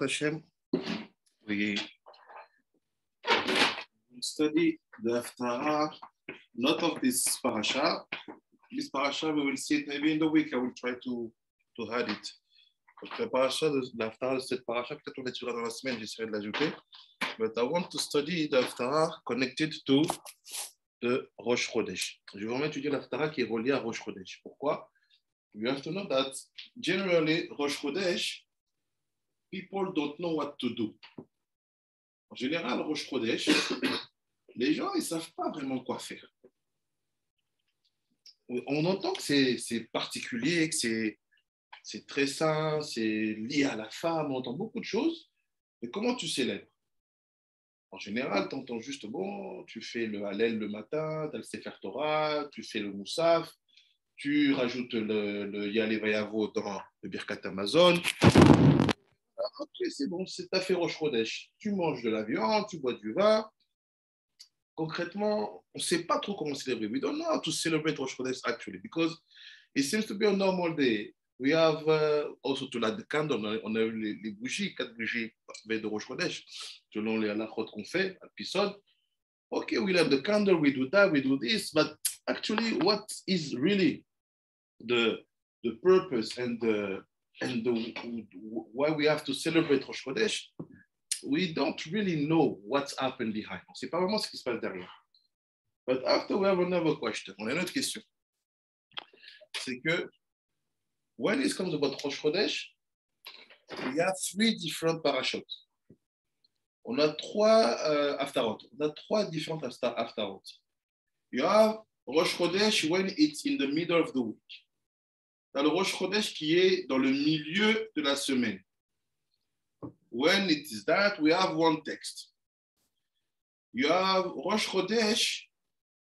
Hashem, we study the Haftarah, not of this parasha. This parasha, we will see it maybe in the week. I will try to, to add it. Donc, la paracha de la Haftarah de cette paracha, peut-être on l'étudiera dans la semaine, j'essaierai de l'ajouter. But I want to study the Haftarah connected to the Rosh Chodesh. Je vais vraiment étudier qui est reliée à Rosh Chodesh. Pourquoi? You have to know that generally, Rosh Chodesh, people don't know what to do. En général, les gens, ne savent pas vraiment quoi faire. On entend que c'est particulier, que c'est très sain, c'est lié à la femme, on entend beaucoup de choses, mais comment tu célèbres? En général, tu entends juste, bon, tu fais le Hallel le matin, tu as le Sefer Torah, tu fais le Moussaf, tu rajoutes le, le Yale Vayavo dans le Birkat Amazon. Ok, c'est bon, c'est ta fait Rosh. Tu manges de la viande, tu bois du vin. Concrètement, on ne sait pas trop comment célébrer. We don't know how to celebrate Rosh Chodesh actually because it seems to be a normal day. We have uh, also to light the candle. On a eu les, les, bougies, quatre bougies de Rosh Chodesh, selon les halachot qu'on fait, épisode. Ok, we light the candle, we do that, we do this, but actually, what is really the the purpose and the and the why we have to celebrate Rosh Chodesh, we don't really know what's happened behind. On sait pas vraiment ce qui se passe derrière. But after we have another question. On a une autre question. C'est que when it comes about Rosh Chodesh, we have three different parashot. On a trois uh, aftarot. On a trois différentes aftarot. You have Rosh Chodesh when it's in the middle of the week. Dans le Rosh Chodesh qui est dans le milieu de la semaine. When it is that, we have one text. You have Rosh Chodesh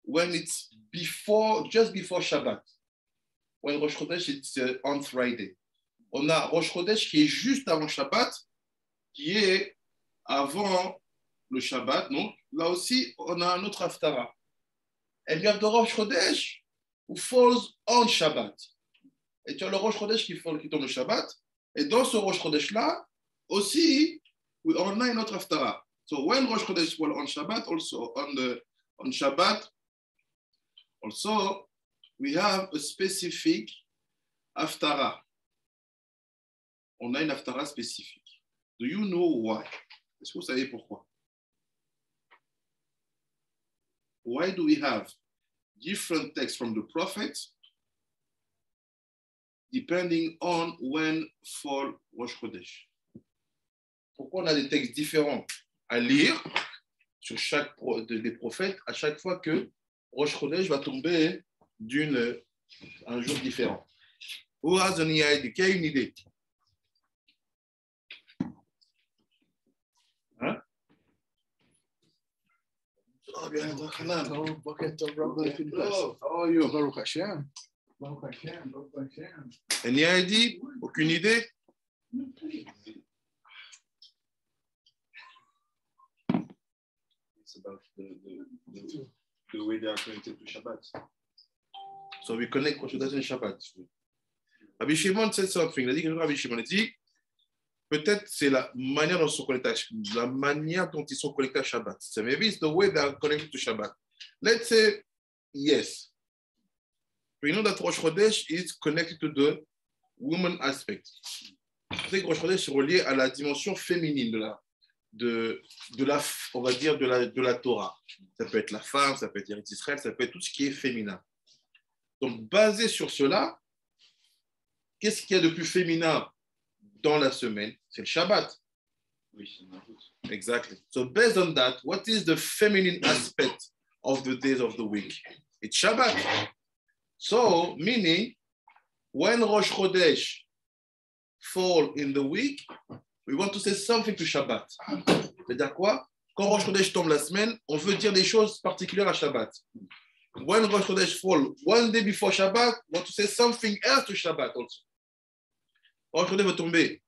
when it's before, just before Shabbat. When Rosh Chodesh it's uh, on Friday. On a Rosh Chodesh qui est juste avant Shabbat, qui est avant le Shabbat. Donc là aussi, on a un autre Haftarah. And you have the Rosh Chodesh who falls on Shabbat. Et tu as le Rosh Chodesh qui, qui tombe le Shabbat. Et dans ce Rosh Chodesh-là, aussi, on a une autre Haftarah. So when Rosh Chodesh fall on Shabbat, also on, the, on Shabbat, also we have a specific Haftarah. On a une Haftarah spécifique. Do you know why? Est-ce que vous savez pourquoi? Why do we have different texts from the prophets? Depending on when fall Rosh Chodesh. Pourquoi on a des textes différents à lire sur chaque des prophètes à chaque fois que Rosh Chodesh va tomber d'une un jour différent? Who has any idea? Qui a une idée? Hein? Oh, bien, How are you? Any idea? Aucune idée? It's about the, the, the, way they are connected to Shabbat. So we connect Chodesh and Shabbat. Rabbi Shimon said something. Dit Rabbi Shimon dit peut-être c'est la manière dont ils sont connectés, la manière dont ils sont connectés à Shabbat. So maybe it's the way they are connected to Shabbat. Let's say yes. We know that Rosh Chodesh is connected to the woman aspect. Vous savez que Rosh Chodesh est relié à la dimension féminine de la, de, de la, on va dire, de la, de la Torah. Ça peut être la femme, ça peut être Israël, ça peut être tout ce qui est féminin. Donc, basé sur cela, qu'est-ce qu'il y a de plus féminin dans la semaine? C'est le Shabbat. Oui, Exactly. So, based on that, what is the feminine aspect of the days of the week? It's Shabbat. So, meaning, when Rosh Chodesh fall in the week, we want to say something to Shabbat. C'est-à-dire quoi? Quand Rosh Chodesh tombe la semaine, on veut dire des choses particulières à Shabbat. When Rosh Chodesh fall one day before Shabbat, we want to say something else to Shabbat also. Rosh Chodesh va tomber,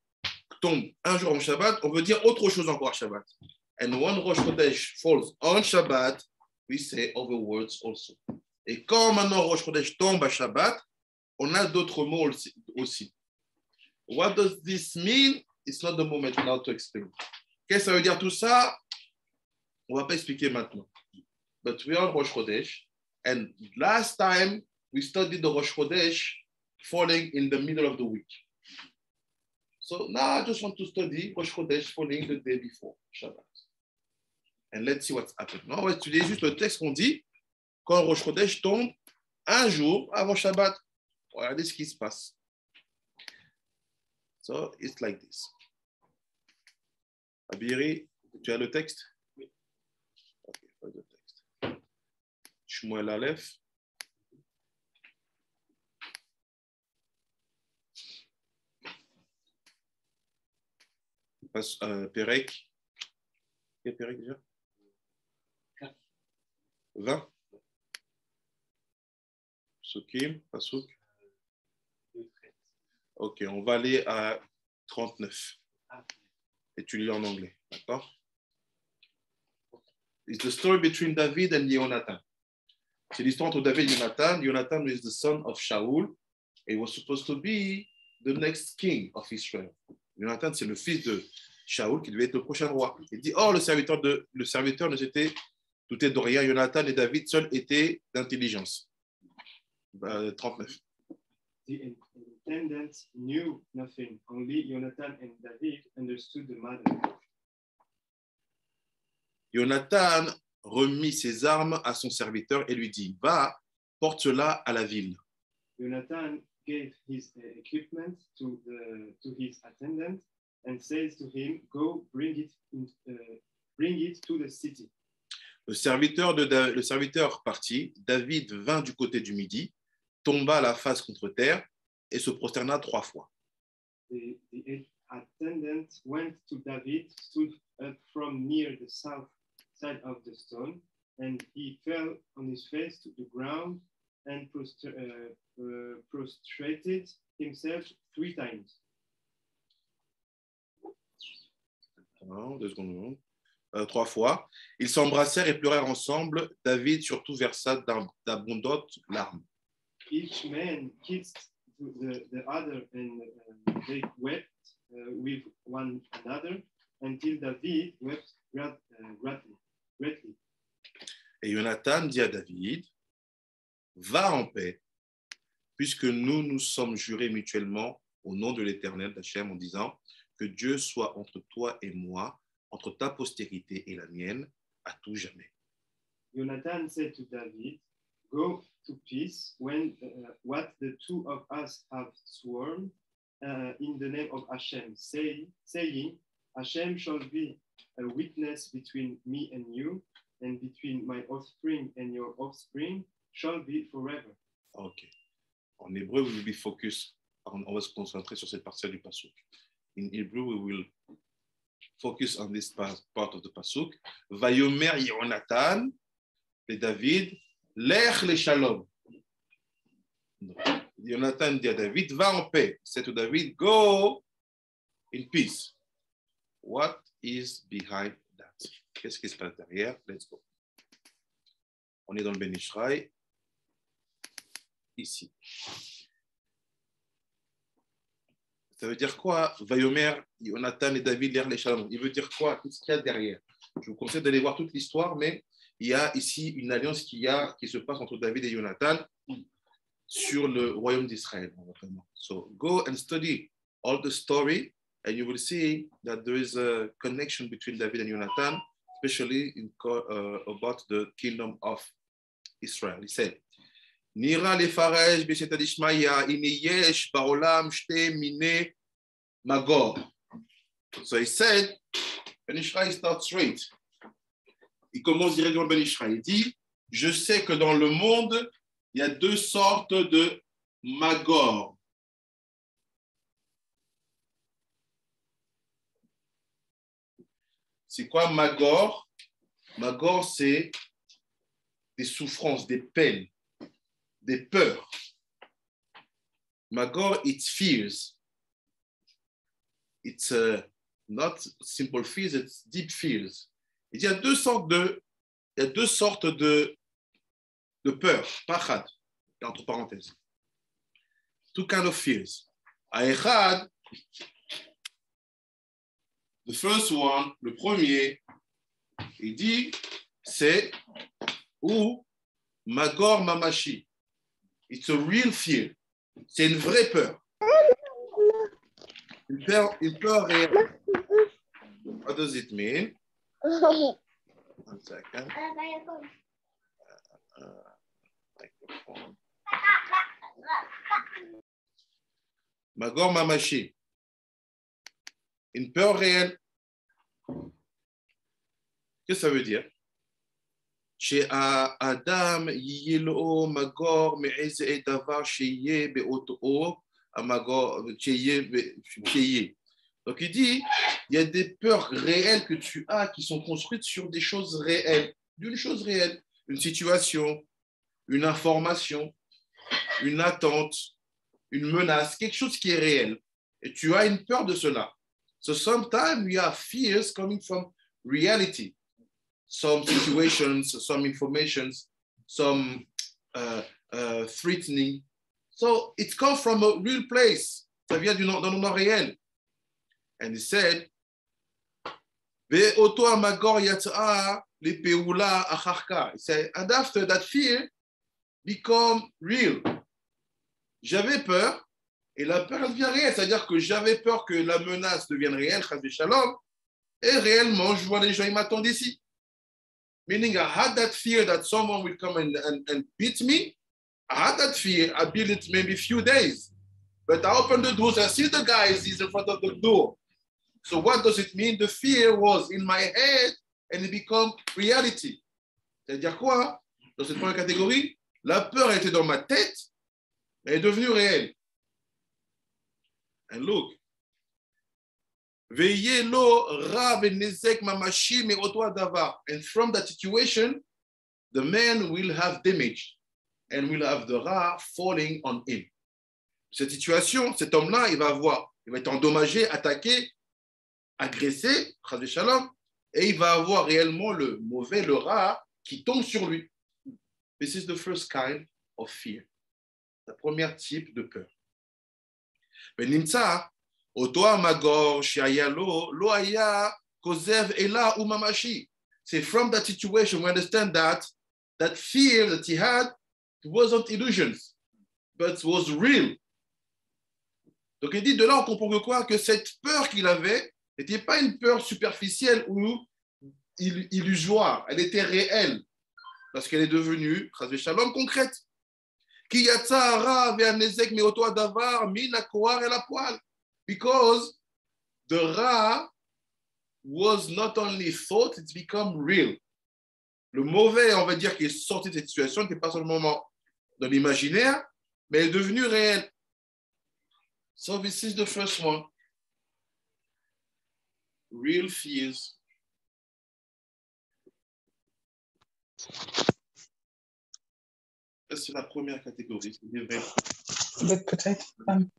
tombe un jour en Shabbat, on veut dire autre chose encore à Shabbat. And when Rosh Chodesh falls on Shabbat, we say other words also. Et quand maintenant Rosh Chodesh tombe à Shabbat, on a d'autres mots aussi. What does this mean? It's not the moment now to explain. Qu'est-ce que ça veut dire tout ça? On va pas expliquer maintenant. But we are Rosh Chodesh, and last time we studied the Rosh Chodesh falling in the middle of the week. So now I just want to study Rosh Chodesh falling the day before Shabbat. And let's see what's happening. On va étudier juste le texte qu'on dit quand Rosh Chodesh tombe un jour avant Shabbat. Regardez ce qui se passe. So it's like this. Abiri, tu as le texte? Oui. Ok, pas de texte. Shmuel Aleph. Euh, Pérec. Quel Pérec déjà? 20. Soukim, Pasouk. Ok, on va aller à 39. Et tu lis en anglais, d'accord? It's the story between David and Jonathan. C'est l'histoire entre David et Jonathan. Jonathan is the son of Shaul. And he was supposed to be the next king of Israel. Jonathan, c'est le fils de Shaul qui devait être le prochain roi. Il dit, oh, le serviteur, de, le serviteur ne s'était douté de rien. Jonathan et David seuls étaient d'intelligence. Euh, 39. The intendant knew nothing, only Jonathan and David understood the matter. Jonathan remit ses armes à son serviteur et lui dit, va, porte cela à la ville. Jonathan gave his uh, equipment to, the, to his attendant and says to him, Go bring it, in, uh, bring it to the city. Le serviteur, de Da- le serviteur partit, David vint du côté du midi, tomba la face contre terre et se prosterna trois fois. The, the attendant went to David, stood up from near the south side of the stone, and he fell on his face to the ground and prostr- uh, uh, prostrated himself three times. Non, deux secondes. Euh, trois fois. Ils s'embrassèrent et pleurèrent ensemble. David surtout versa d'ab- d'abondantes larmes. Each man kissed the, the other, and uh, they wept uh, with one another until David wept grat- uh, greatly. greatly. Et Jonathan dit à David, va en paix, puisque nous nous sommes jurés mutuellement au nom de l'Éternel d'Hachem en disant que Dieu soit entre toi et moi, entre ta postérité et la mienne, à tout jamais. Jonathan said to David, Go to peace when uh, what the two of us have sworn uh, in the name of Hashem, say, saying, Hashem shall be a witness between me and you, and between my offspring and your offspring shall be forever. Ok. En hébreu, we will be focused, On, on va se concentrer sur cette partie du pasuk. In Hebrew, we will focus on this part, part of the pasuk. Vayomer Jonathan et David, lech le shalom. Jonathan dit à David, va en paix. C'est to David, go in peace. What is behind that? Qu'est-ce qui se passe derrière? Let's go. On est dans le Ben Ishraï ici. Ça veut dire quoi? Vayomer, Jonathan et David, l'air les shalom. Il veut dire quoi? Qu'est-ce qu'il y a derrière Je vous conseille d'aller voir toute l'histoire, mais il y a ici une alliance qui, y a, qui se passe entre David et Jonathan sur le royaume d'Israël. vraiment. So go and study all the story, and you will see that there is a connection between David and Jonathan, especially in, co- uh, about the kingdom of Israel. He said, נראה לפרש בשת דשמיא, הנה יש בעולם שתי מיני מגור. So he said, Ben Ishraï starts straight. Il commence directement Ben Ishraï. Il dit, je sais que dans le monde, il y a deux sortes de magor. C'est quoi magor? Magor, c'est des souffrances, des peines des peurs. Magor, it's fears. It's uh, not simple fears, it's deep fears. Il y a deux sortes de, il y a deux sortes de, de peur, pachad, entre parenthèses. Two kind of fears. Aechad, the first one, le premier, il dit, c'est ou magor mamashi. It's a real fear. C'est une vraie peur. Une peur, une peur réelle. What does it mean? One second. Uh, microphone. Magor Mamashi. Une peur réelle. Qu'est-ce que ça veut dire? Chez Adam, Yilo, Magor, Me'ez et Davar, Cheye, Be'oto, Amagor, Cheye, Cheye. Donc il dit, il y a des peurs réelles que tu as qui sont construites sur des choses réelles, d'une chose réelle, une situation, une information, une attente, une menace, quelque chose qui est réel. Et tu as une peur de cela. So sometimes we have fears coming from reality. Some situations, some informations, some uh, uh, threatening. So it comes from a real place. Ça vient d'un endroit réel. And he said. He said, and after that fear become real. J'avais peur, et la peur devient réelle. C'est-à-dire que j'avais peur que la menace devienne réelle, shalom, et réellement, je vois les gens, ils m'attendent ici. Meaning, I had that fear that someone will come and, and, and beat me. I had that fear. I built it maybe a few days. But I opened the doors, I see the guys, he's in front of the door. So what does it mean? The fear was in my head and it become reality. C'est-à-dire quoi? Dans cette première catégorie, la peur était dans ma tête, mais est devenue réelle. And look, Ve'yelo ra v'nezek mamashi me'oto hadavar. And from that situation, the man will have damage and will have the ra falling on him. Cette situation, cet homme-là, il va avoir, il va être endommagé, attaqué, agressé, et il va avoir réellement le mauvais, le rat qui tombe sur lui. This is the first kind of fear. Le premier type de peur. Benimtsa, Otoa Magor, Shiayalo, Loaya, Kozev, Ela, Umamashi. C'est from that situation we understand that that fear that he had wasn't illusions, but was real. Donc il dit de là on comprend quoi? Que cette peur qu'il avait, n'était pas une peur superficielle ou illusoire, elle était réelle parce qu'elle est devenue, shalom, concrète. Because the ra was not only thought, it's become real. Le mauvais, on va dire, qui est sorti de cette situation, n'était pas seulement dans l'imaginaire, mais est devenu réel. So this is the first one. Real fears. C'est la première catégorie. c'est. With potato. Um,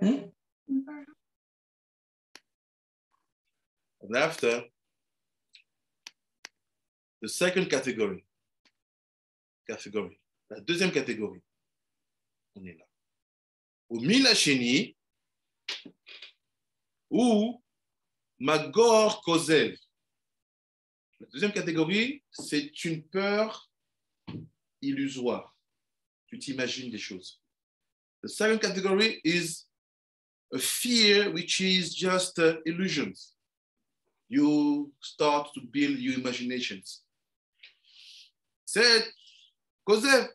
Hmm? And after, the second category, category, la deuxième catégorie, on est là. Au Milacheni, ou Magor Kozel. La deuxième catégorie, c'est une peur illusoire. Tu t'imagines des choses. The second category is a fear which is just uh, illusions. You start to build your imaginations. Said Kozev,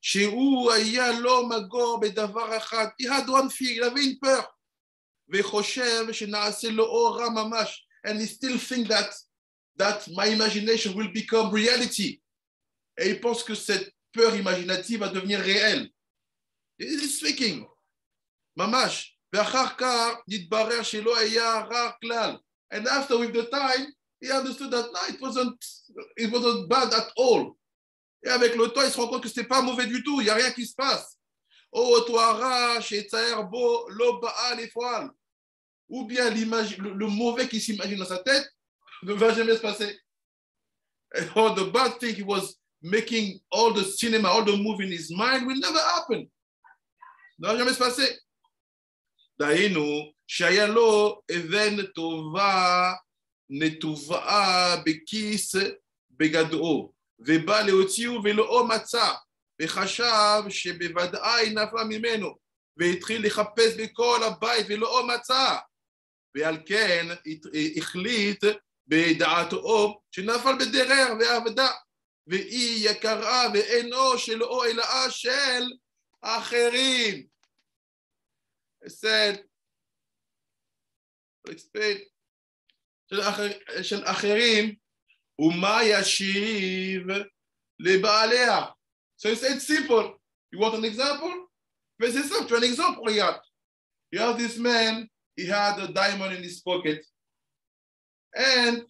Sheu Aya lo magor bedavar il avait une peur. And he still think that, that my imagination will become reality. Et il pense que cette peur imaginative va devenir réelle. He's speaking. Mamash. And after, with the time, he understood that no, it wasn't, it wasn't bad at all. Et avec le temps, il se rend compte que ce n'est pas mauvais du tout, il n'y a rien qui se passe. Oh, toi, Rach, et Bo, Loba, l'étoile Ou bien l'image- le, le mauvais qui s'imagine dans sa tête ne va jamais se passer. And all the bad thing he was making all the cinema, all the movie in his mind will never happen. Ça ne va jamais se passer. דהיינו, שהיה לו אבן טובה נטובה בכיס בגדו, ובא להוציאו ולא מצא, וחשב שבוודאי נפלה ממנו, והתחיל לחפש בכל הבית ולא מצא, ועל כן אה, החליט בדעתו שנפל בדרר ועבדה והיא יקרה ואינו של אוהלה של אחרים. של אחרים ומה ישיב לבעליה. So he said simple. You want an example? This is simple. An example, yeah. You have this man he had a diamond in his pocket. And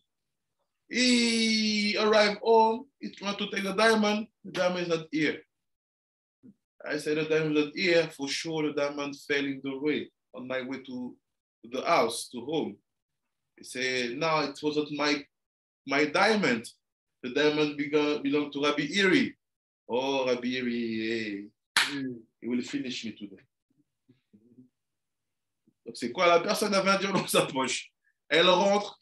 he arrived home, he tried to take the diamond, the diamond is not here. I said the diamond is not here, for sure the diamond fell in the way on my way to the house, to home. He said, no, it wasn't my my diamond. The diamond belonged belong to Rabbi Eri. Oh, Rabbi Eri, hey, eh. hmm. he will finish me today. Donc c'est quoi? La personne avait un diamant dans sa poche. Elle rentre,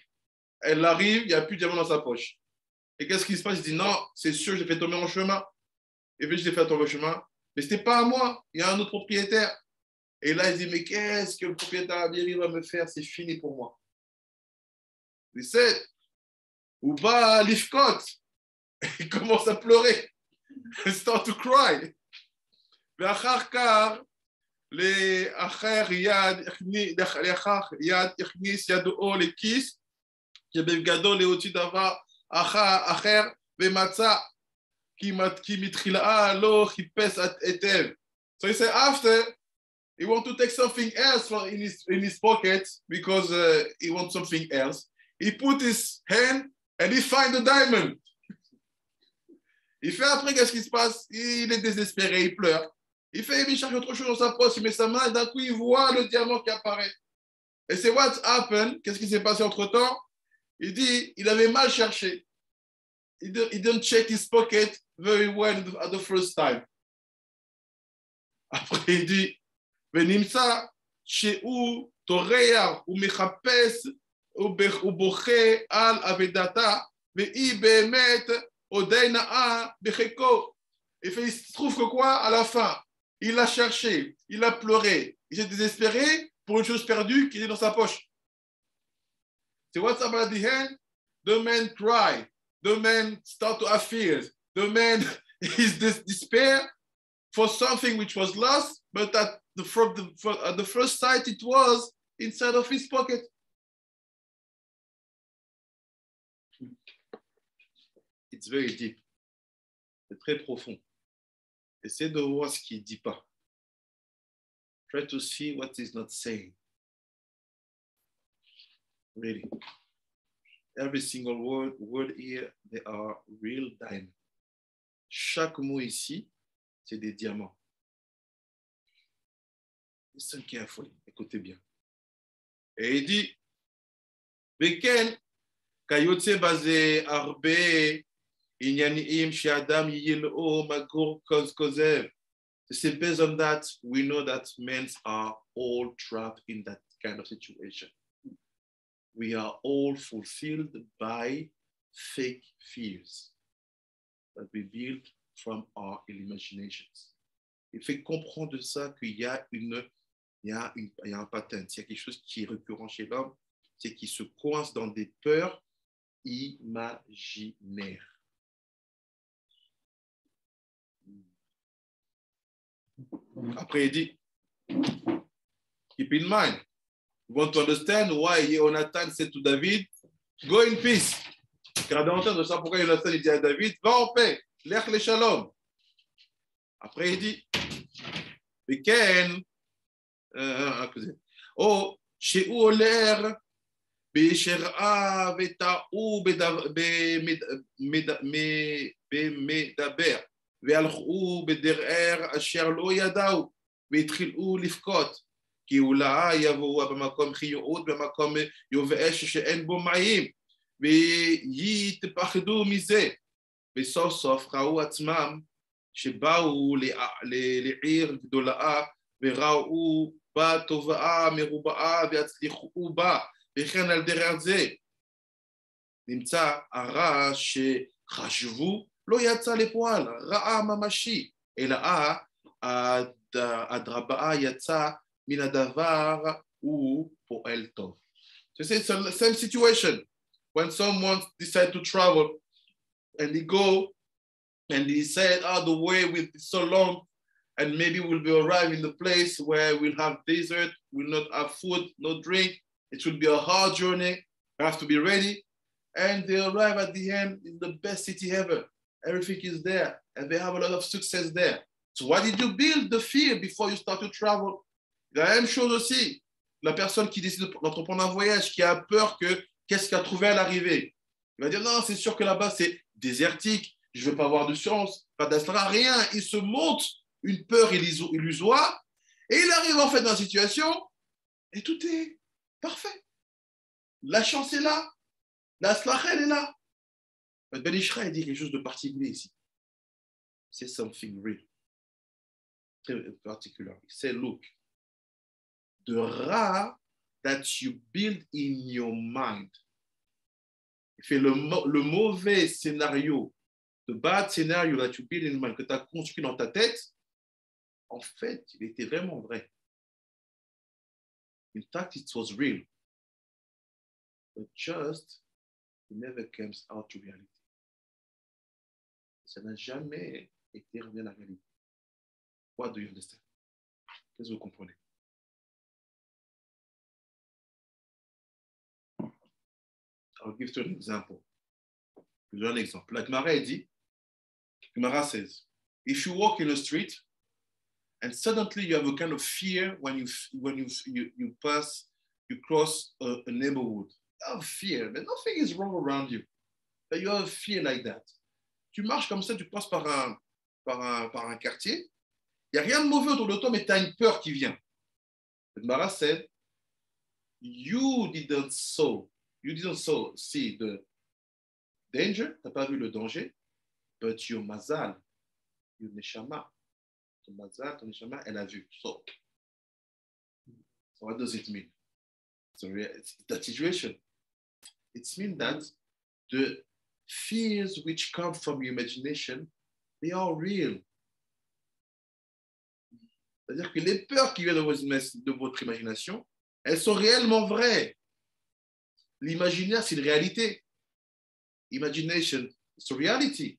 elle arrive, il n'y a plus de diamant dans sa poche. Et qu'est-ce qui se passe? Il dit non, c'est sûr, j'ai fait tomber mon chemin. Et puis je l'ai fait tomber en chemin. Mais ce n'était pas à moi, il y a un autre propriétaire. Et là, il dit mais qu'est-ce que le propriétaire va me faire C'est fini pour moi. Mais c'est ou bas l'ifkot. Il commence à pleurer. Start to cry. Mais לאחר יד, לאחר יד הכניס ידו לכיס, שבבגדו להוציא דבר אחר, ומצא כי מתחילה לא חיפש היטב. So he said after, he want to take something else from in his, in his pocket because uh, he wants something else. He put his hand and he find the diamond. Il fait après, qu'est-ce qui se passe? Il est désespéré, il pleure. Il fait il cherche autre chose dans sa poche, il met sa main et d'un coup, il voit le diamant qui apparaît. Et c'est what happened? Qu'est-ce qui s'est passé entre-temps? Il dit, il avait mal cherché. Il didn't check his pocket very well at the first time. Après, il dit, Venimsa, chez où ou Mechapes ou Boche al Avedata, Odeina A, Becheko. Et il se trouve que quoi? À la fin, il a cherché, il a pleuré, il s'est désespéré pour une chose perdue qui est dans sa poche. C'est what's up at the end? The man cry, the man start to have fears, the man is this despair for something which was lost, but at the, from the, for, at the first sight it was inside of his pocket. It's very deep. C'est très profond. Essaie de voir ce qu'il ne dit pas. Try to see what he's not saying. Really. Every single word, word here, they are real diamonds. Chaque mot ici, c'est des diamants. Listen carefully. Écoutez bien. Et il dit, Beken, Kayote basé Arbe, c'est based on that, we know that men are all trapped in that kind of situation. We are all fulfilled by fake fears that we build from our imaginations. Il fait comprendre de ça qu'il y a une, il y a, une, il y a un pattern, il y a quelque chose qui est récurrent chez l'homme, c'est qu'il se coince dans des peurs imaginaires. Après, il dit, keep in mind, you want to understand why Jonathan said to David, go in peace. Car davantage de ça, pourquoi Jonathan dit à David, va en paix, l'ech le shalom. Après, il dit, וכן, או שהוא הולך בשרעה וטעו במדבר, והלכו בדרער אשר לא ידעו, והתחילו לבכות, כי אולי יבואו במקום חייות, במקום יובש שאין בו מים, ויתפחדו מזה. וסוף סוף ראו עצמם שבאו לעיר גדולה וראו בה טובעה מרובעה ויצליחו בה, וכן על דרך זה. נמצא הרע שחשבו לא יצא לפועל, רע ממשי, אלא הד- הדרבעה יצא מן הדבר הוא פועל טוב. So it's the same situation when someone decide to travel and they go and he said, oh, the way will be so long and maybe we'll be arriving in the place where we'll have desert, we'll not have food, no drink. It will be a hard journey. We have to be ready. And they arrive at the end in the best city ever. Everything is there, and they have a lot of success there. So why did you build the fear before you start to travel? La même chose aussi. La personne qui décide d'entreprendre un voyage, qui a peur que qu'est-ce qu'il a trouvé à l'arrivée? Il va dire non, c'est sûr que là-bas c'est désertique, je ne veux pas avoir de chance, pas d'astra, rien. Il se monte une peur illuso- illusoire et il arrive en fait dans la situation et tout est parfait. La chance est là, la slacha, elle est là. Ben Ishra, il dit quelque chose de particulier ici. C'est something real. Très particular. C'est look. The ra that you build in your mind. Fait le, le mauvais scénario, the bad scenario that you build in your mind, que tu as construit dans ta tête, en fait, il était vraiment vrai. In fact, it was real. But just, it never comes out to reality. Ça n'a jamais été revenu à la réalité. What do you understand? Qu'est-ce que vous comprenez? I'll give you an example. Je donne un exemple. Like Mara dit, Mara says, if you walk in a street and suddenly you have a kind of fear when you when you you, you pass, you cross a, a neighborhood. You have fear, but nothing is wrong around you. But you have fear like that. Tu marches comme ça, tu passes par un, par un, par un quartier. Il n'y a rien de mauvais autour de toi, mais tu as une peur qui vient. But Mara said, you didn't saw, you didn't saw, see the danger, tu n'as pas vu le danger, but your mazal, your neshama, ton mazal, ton neshama, elle a vu. So, what does it mean? So it's that situation. It means that the fears which come from your imagination, they are real. C'est-à-dire que les peurs qui viennent de, votre imagination, elles sont réellement vraies. L'imaginaire, c'est une réalité. Imagination, it's a reality.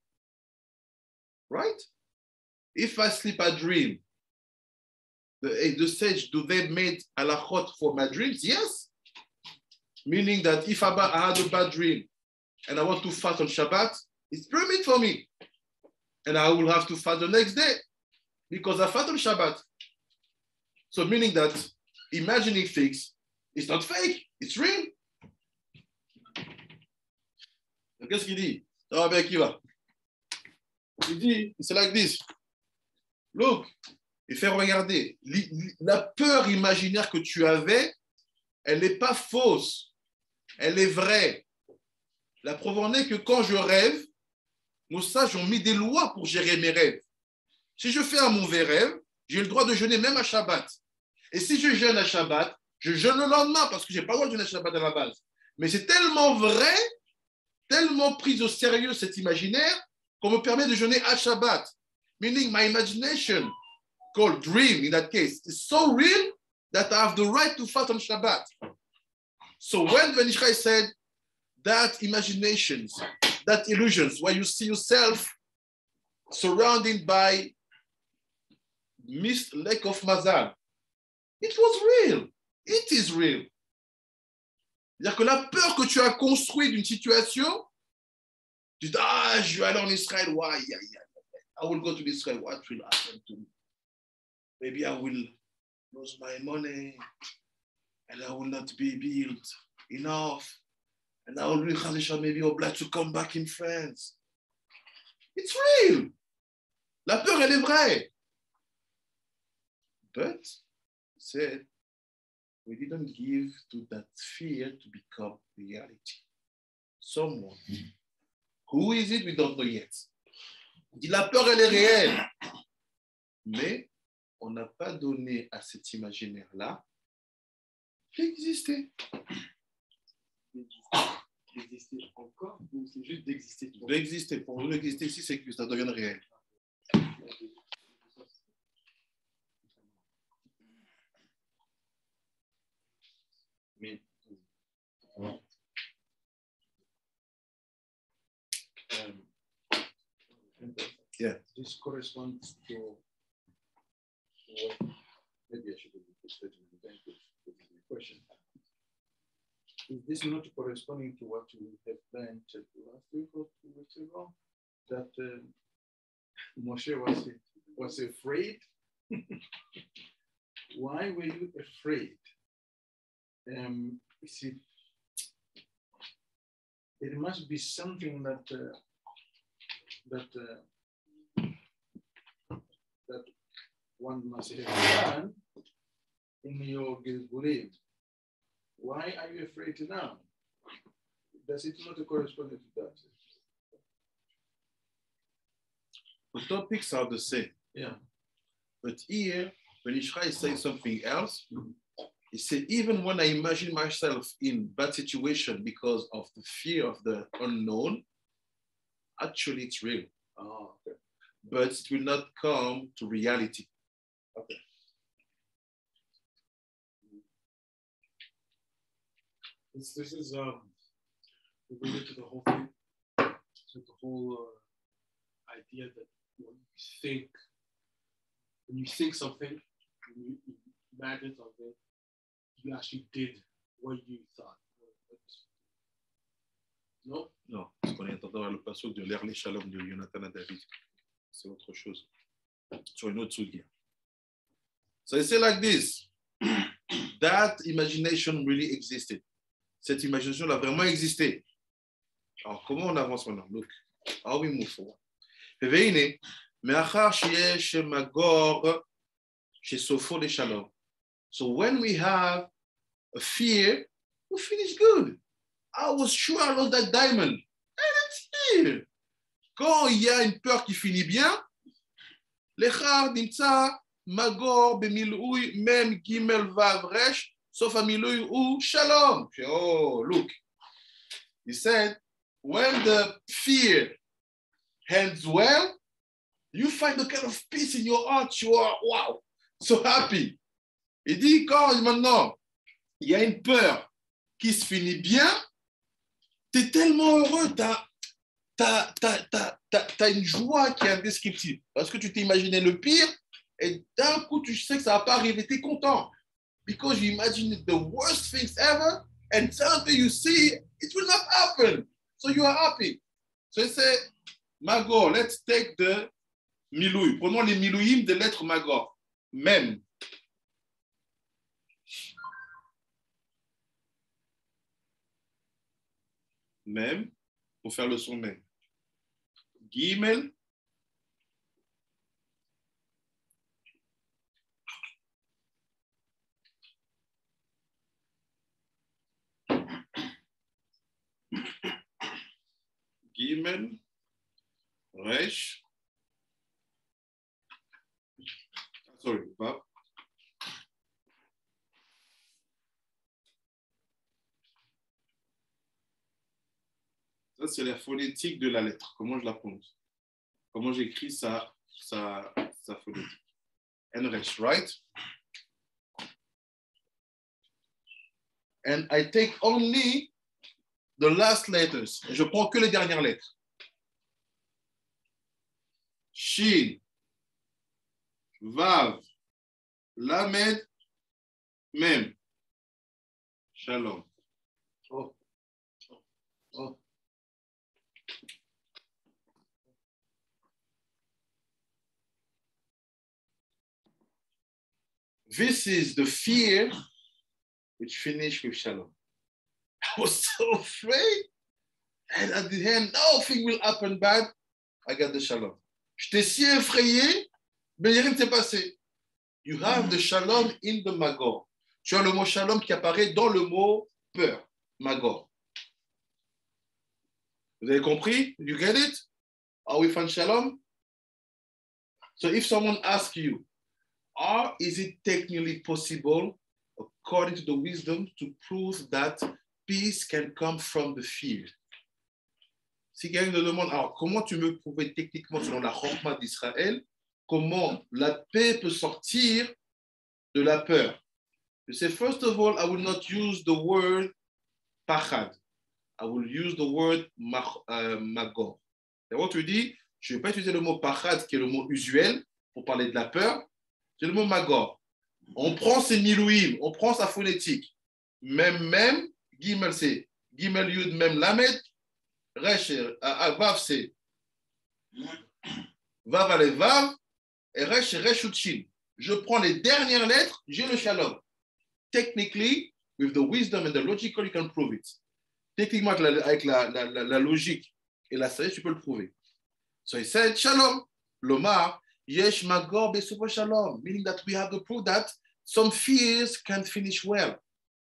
Right? If I sleep, I dream. The, eh, sage, do they made halachot for my dreams? Yes. Meaning that if I had a bad dream and I want to fast on Shabbat, it's permit for me. And I will have to fast the next day because I fast on Shabbat. So meaning that imagining things is not fake, it's real. Qu'est-ce qu'il dit? Il dit, c'est like this. Look, il fait regarder. La peur imaginaire que tu avais, elle n'est pas fausse, elle est vraie. La preuve en est que quand je rêve, nos sages ont mis des lois pour gérer mes rêves. Si je fais un mauvais rêve, j'ai le droit de jeûner même à Shabbat. Et si je jeûne à Shabbat, je jeûne le lendemain parce que je n'ai pas le droit de jeûner à Shabbat à la base. Mais c'est tellement vrai, tellement pris au sérieux cet imaginaire, qu'on me permet de jeûner à Shabbat. Meaning my imagination, called dream in that case, is so real that I have the right to fast on Shabbat. So when Ben Ishai said that imaginations, that illusions, where you see yourself surrounded by mist, lack of mazal, it was real. It is real. C'est-à-dire que la peur que tu as construite d'une situation, tu dis, ah, je vais aller en Israël, why? Yeah, yeah, I will go to Israel, what will happen to me? Maybe I will lose my money and I will not be built enough. And I will be maybe obliged to come back in France. It's real. La peur, elle est vraie. But, said, we didn't give to that fear to become reality. Someone. Who is it? We don't know yet? La peur, elle est réelle. Mais on n'a pas donné à cet imaginaire-là d'exister. D'exister encore ou c'est juste d'exister? D'exister. Pour nous, d'exister ici, c'est que ça devienne réel. Mais, um, Yeah. This corresponds to what, maybe I should have in is the question. Is this not corresponding to what we have planned last week or two weeks ago? That um, Moshe was, was afraid? Why were you afraid? Um, see, there must be something that uh, that uh, that one must have done in your Gilgulim. Why are you afraid now? Does it not correspond to that? The topics are the same. Yeah. But here, when Ishra is saying something else, he said, even when I imagine myself in bad situation because of the fear of the unknown, actually it's real. Oh, okay. But it will not come to reality. Okay. This, this is um, related to the whole thing, to the whole uh, idea that when you think, when you think something, when you, you imagine something, you actually did what you thought. No? Non, qu'on est en train de le passage de de Jonathan à David. C'est autre chose. Sur une autre. So it's like this. That imagination really existed Cette imagination a vraiment existé. Alors, comment on avance maintenant? Look, how we move forward. והנה, מאחר שיש מגור שסופו לשלום. So when we have a fear, we finish good. I was sure I lost that diamond. And it's here. Quand il y a une peur qui finit bien, l'echar נמצא מגור במילוי מם ג' ו' So familui u shalom. Oh, look. He said, when the fear ends well, you find a kind of peace in your heart. You are, wow, so happy. Il dit, quand maintenant, il y a une peur qui se finit bien, tu es tellement heureux, tu as, as, as, as, une joie qui est indescriptible. Parce que tu t'imaginais le pire et d'un coup, tu sais que ça va pas arriver, tu es content. Because you imagine the worst things ever and suddenly you see it will not happen. So you are happy. So he said, Magor, let's take the milouï. Prenons les milouïm de lettre Magor. Même. Même, pour faire le son même. Gimel. Resh. Sorry. Ça, c'est la phonétique de la lettre. Comment je la prononce? Comment j'écris sa phonétique? Enresh, right? And I take only the last letters. Et je prends que les dernières lettres. Shin, Vav, Lamed, Mem. Shalom. Oh. Oh. This is the fear which finished with shalom. I was so afraid. And at the end, nothing will happen bad. I got the shalom. J'étais si effrayé, mais rien ne s'est passé. You have the shalom in the magor. Tu as le mot shalom qui apparaît dans le mot peur, magor. Vous avez compris? You get it? Are we find shalom? So if someone asks you, or is it technically possible, according to the wisdom, to prove that peace can come from the fear? Si quelqu'un te demande, alors comment tu veux prouver techniquement selon la Chorma d'Israël, comment la paix peut sortir de la peur? You say, first of all, I will not use the word pachad. I will use the word euh, magor. D'abord, tu dis, je ne vais pas utiliser le mot pachad, qui est le mot usuel, pour parler de la peur. C'est le mot magor. On prend ses milouim, on prend sa phonétique. Même, même, gimel c'est gimel yud, même lamed, resh, euh, ah, vav c'est vav vav, et resh. Je prends les dernières lettres, j'ai le shalom. Technically, with the wisdom and the logical, you can prove it. Techniquement, avec la, la, la, logique et la sagesse, tu peux le prouver. So he said, Shalom, Lomar, Yesh Magor Besupo Shalom, meaning that we have to prove that some fears can finish well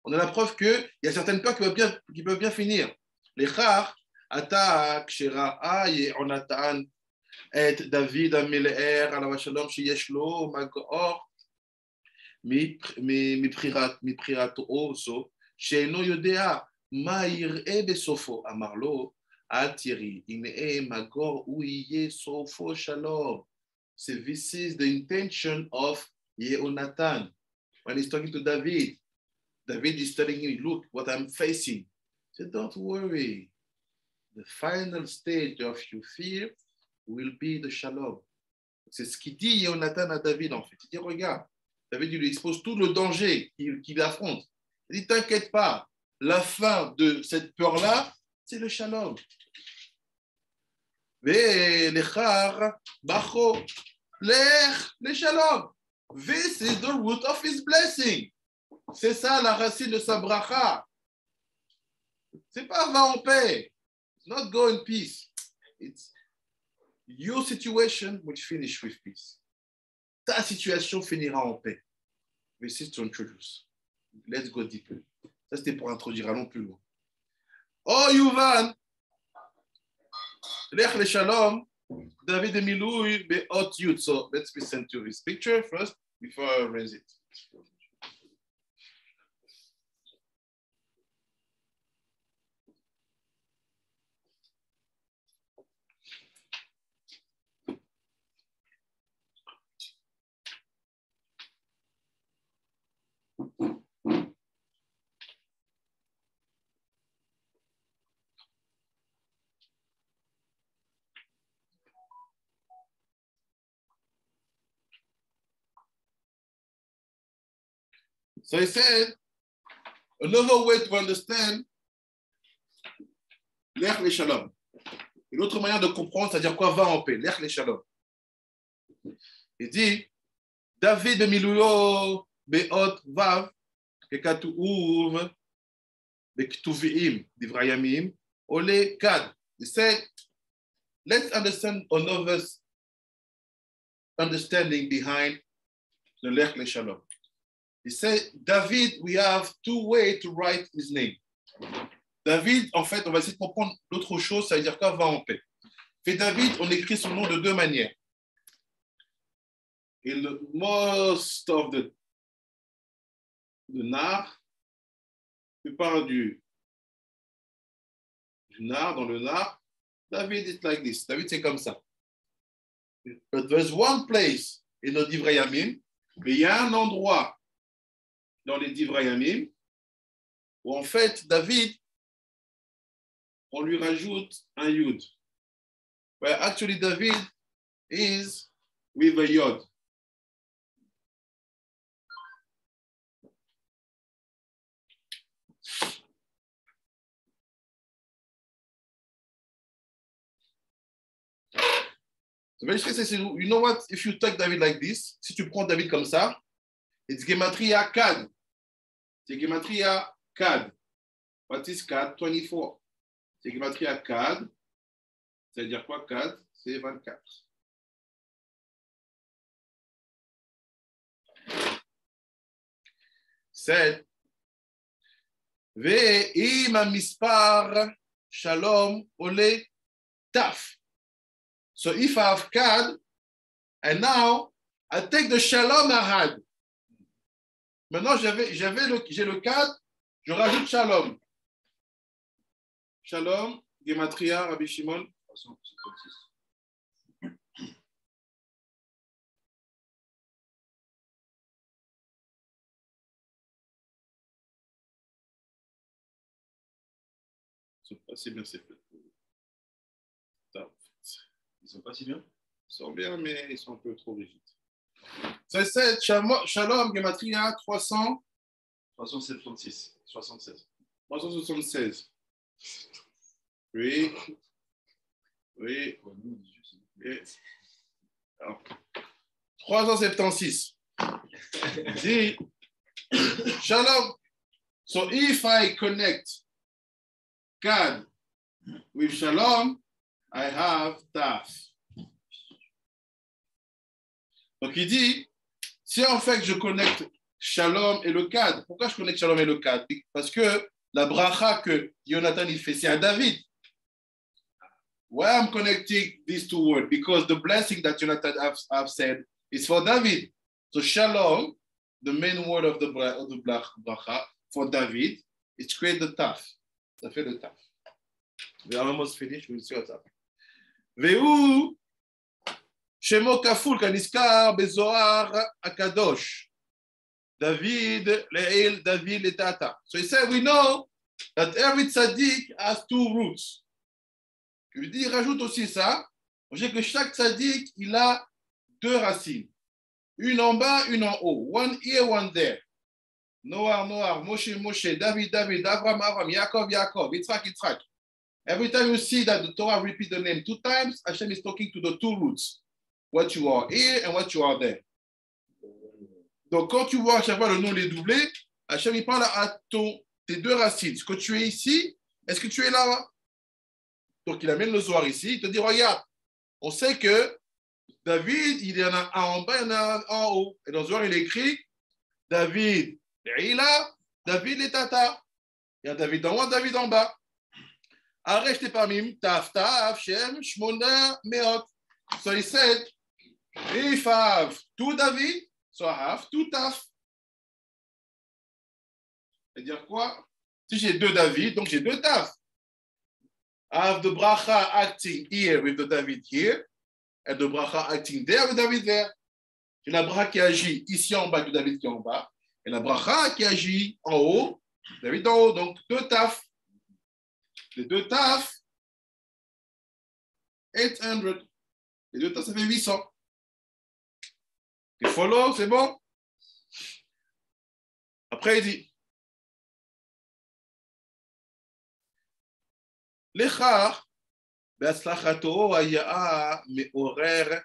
on a la preuve qu'il y a certaines peurs qui peuvent bien, qui peuvent bien finir. Les chars, ata kshera et onatan et David ameler alav shalom sheyeshlo magor mipriratu oso sheino yodea ma yir'e besofo amarlo atiri in'e magor uiye sofo shalom. So this is the intention of Yehonatan when he's talking to David. David is telling him, Look what I'm facing. He said, Don't worry. The final stage of your fear will be the shalom. C'est ce qu'il dit Jonathan à David, en fait. Il dit Regarde, David lui expose tout le danger qu'il qu affronte. Il dit T'inquiète pas, la fin de cette peur-là, c'est le shalom. Le shalom. This is the root of his blessing. C'est ça la racine de sa bracha. C'est pas va en paix. It's not go in peace. It's your situation will finish with peace. Ta situation finira en paix. To introduce. Let's go deeper. Ça, c'était pour introduire, allons plus loin. Oh, Yuvan, Lech le Shalom, David de Milouy, Be'ot. So let's listen to this picture first before I raise it. So he said, another way to understand l'ech le shalom. Une autre manière de comprendre, c'est-à-dire quoi va en paix, l'ech le shalom. Il dit, David miluyo beot vav, kekatuuv, bektuviim, divrayamim, ole kad. He said, let's understand another understanding behind the lech le shalom. He said, David, we have two ways to write his name. David, en fait, on va essayer de comprendre l'autre chose, ça veut dire quoi va en paix. Fait David, on écrit son nom de deux manières. In the most of the, the nar, parles du, du nar, dans le nar, David is like this. David, c'est comme ça. But there's one place in the Divrayamim, mais il y a un endroit dans les Divrayamim, où en fait, David, on lui rajoute un yud. But actually, David is with a yod. You know what? If you take David like this, si tu prends David comme ça, it's gematria kad. C'est gematria kad. What is kad? 24. C'est gematria kad. C'est-à-dire quoi kad? C'est 24. C'est ואם המספר שלום עולה תף. So if I have kad, and now I take the shalom I had. Maintenant, j'avais, le, j'ai le 4, je rajoute shalom. Shalom, Gematria, Rabbi Shimon. 376. C'est pas si bien, en fait. Ils sont pas si bien Ils sont bien, mais ils sont un peu trop rigides. C'est Shalom, Shalom, Gematria, 300, 376. 76. 376. Oui. Oui. Et- alors, 376. Dis, Shalom. So if I connect God with Shalom, I have Taf. Donc il dit, si en fait je connecte Shalom et le cadre, pourquoi je connecte Shalom et le cadre Parce que la bracha que Jonathan il fait, c'est à David. Why I'm connecting these two words? Because the blessing that Jonathan have, have said is for David. So Shalom, the main word of the, of the bracha for David, it's create the taf. Ça fait le taf. We are almost finished, we'll see what's up. Shemo Kaful Akadosh. David, Leil, David, So he said, we know that every tzaddik has two roots. Je dis, il rajoute aussi ça. On sait que chaque tzaddik, il a deux racines. Une en bas, une en haut. One here, one there. Noir, Noir, Moshe, Moshe, David, David, Avram, Avram, Yaakov, Yaakov, Yitzhak, Yitzhak. Every time you see that the Torah repeats the name two times, Hashem is talking to the two roots. What you are here and what you are there. Donc, quand tu vois à chaque fois le nom les doublés, Hachem il parle à ton, tes deux racines. Est-ce que tu es ici Est-ce que tu es là Donc, il amène le soir ici. Il te dit Regarde, on sait que David, il y en a un en bas, il un en haut. Et dans ce soir, il écrit David, a David et Tata. Il y a David en haut, David en bas. Arrête tes parmi Taf, Taf, Shem, Shmona, Meot. So if I have two David, so I have two Taf. C'est-à-dire quoi? Si j'ai deux David, donc j'ai deux Taf. I have the bracha acting here with the David here, and the bracha acting there with David there. J'ai la bracha qui agit ici en bas, le David qui est en bas, et la bracha qui agit en haut, David en haut. Donc deux Taf. Les deux Taf, 800. Les deux Taf, ça fait 800. You follow, c'est bon Après, il dit לכך, בהצלחתו היה מעורר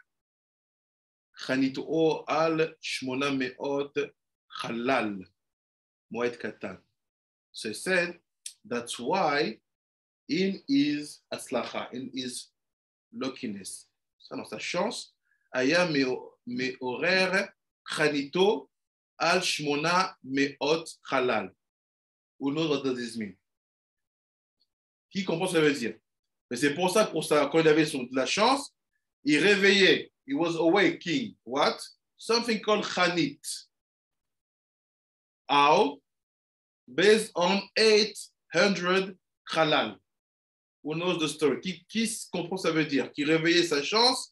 חניתו על שמונה מאות חלל, מועד קטן. So he said, that's why in his הצלחה, in his luckiness, ça dans sa chance, היה me'orer chanito al shmona me'ot halal. Ou notre Qui comprend ce que ça veut dire? Mais c'est pour ça, pour ça, quand il avait son, de la chance, il réveillait, he was awaking, what? Something called chanit. How? Based on 800 halal. Who knows the story? Qui, qui comprend ce que ça veut dire? Qui réveillait sa chance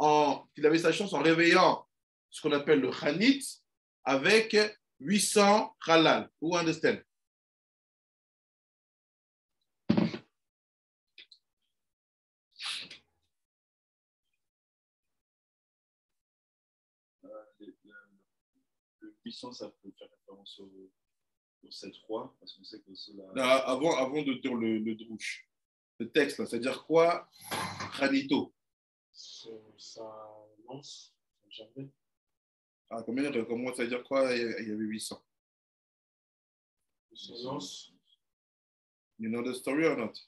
en, qu'il avait sa chance en réveillant ce qu'on appelle le Chanit avec 800 halal. Who understand? Puissant, ça peut faire référence au, au 7 rois, parce qu'on sait que c'est la. Non, avant, avant de dire le, le drouche, le texte, là, c'est-à-dire quoi? Khanito. Sa lance, javelot. Ah, combien, comment ça veut dire quoi? Il y avait 800. Son lance. You know the story or not?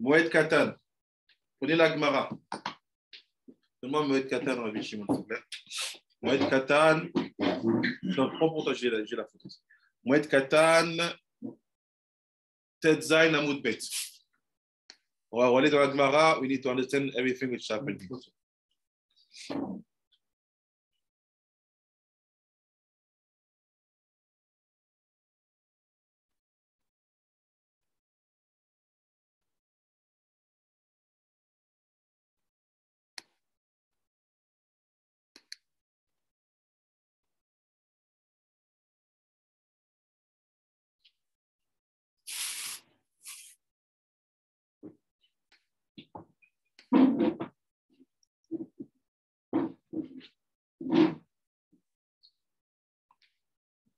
Moed Katan. Prenez la Gemara. Donne-moi Moed Katan, Rabbi Shimon, s'il plaît. Katan, Donc, prends pour j'ai la, la photo. Moed Katan, Tet Zain Amud Bet. On va aller dans la Gemara. We need to understand everything which happened.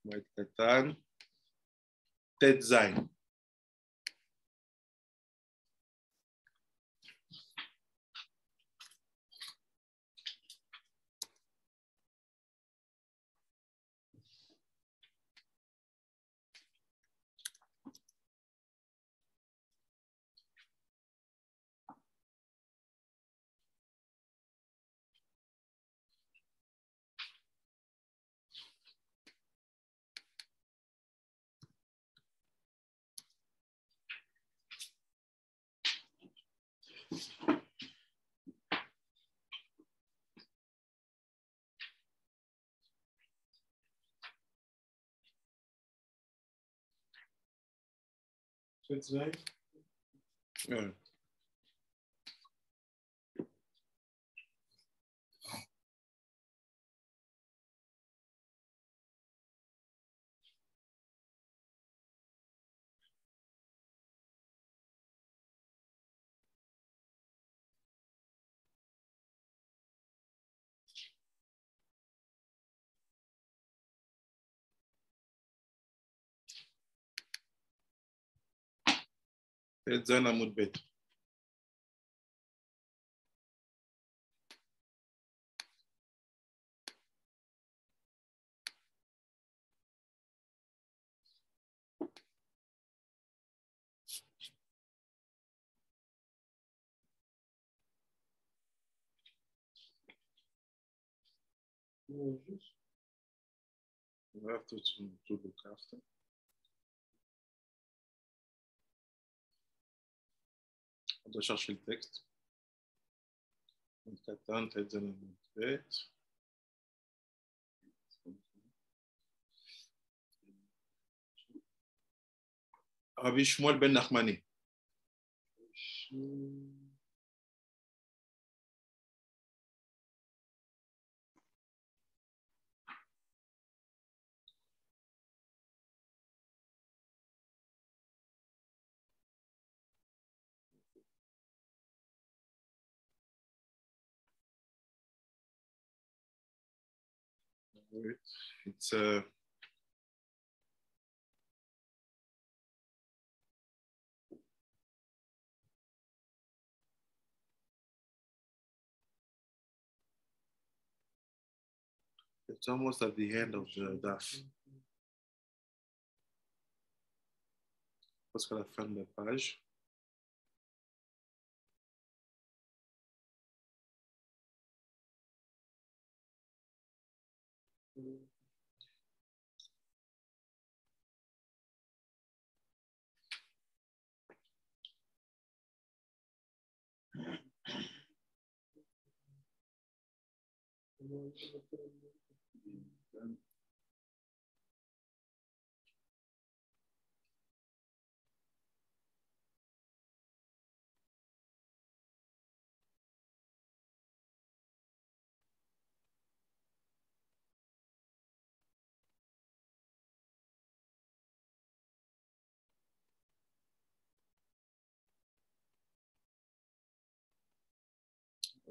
Moed Katan, Tet Schön zu sein. Ja. Tet Zain Amud Bet. Ouais, juste. We have On doit chercher le texte. Zain Amud Bet. Rabbi Shmuel ben Nachmani. It's uh, it's almost at the end of the DAF. Presque à la fin de la page.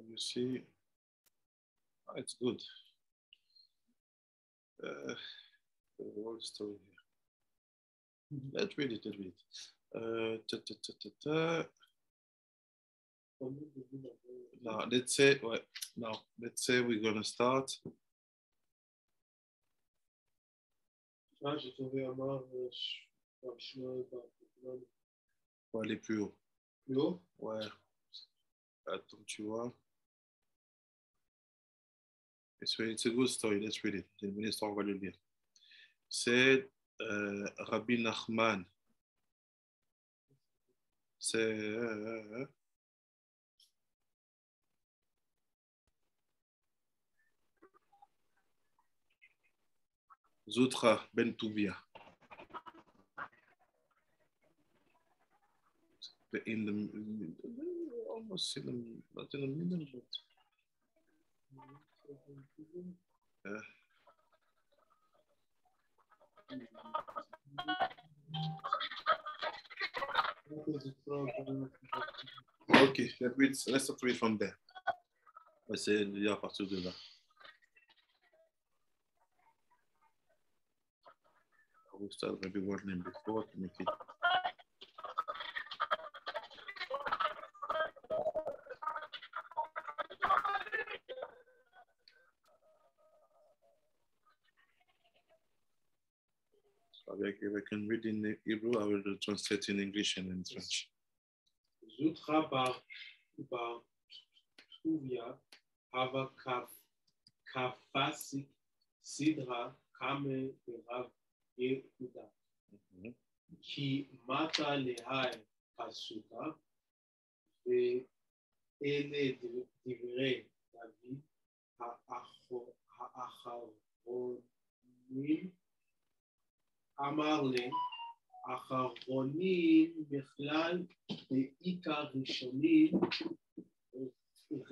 You see, it's good. Uh, the whole story here. Let's read it. Let's read it. Uh, ta, ta, ta. Now, let's say, wait, now, let's say we're gonna start. Pour aller plus haut. plus haut. Ouais. Attends, tu vois. It's, a- good story. Let's read it. C'est une bonne histoire, on va le lire. C'est euh, Rabbi Nachman. C'est euh, Zoutra Ben Toubia. In the almost in the not in the middle, but Okay, let's read, let's start read from there. À partir de là. I will start maybe one name before to make it. If I can read in Hebrew, I will translate in English and in French. Zutra bar, bar tuvia hava kaf, sidra kame berav yehuda. Mhm. Ki mata lehai ve ele divre David אמר להם, אחרונים בכלל, בעיקר ראשונים,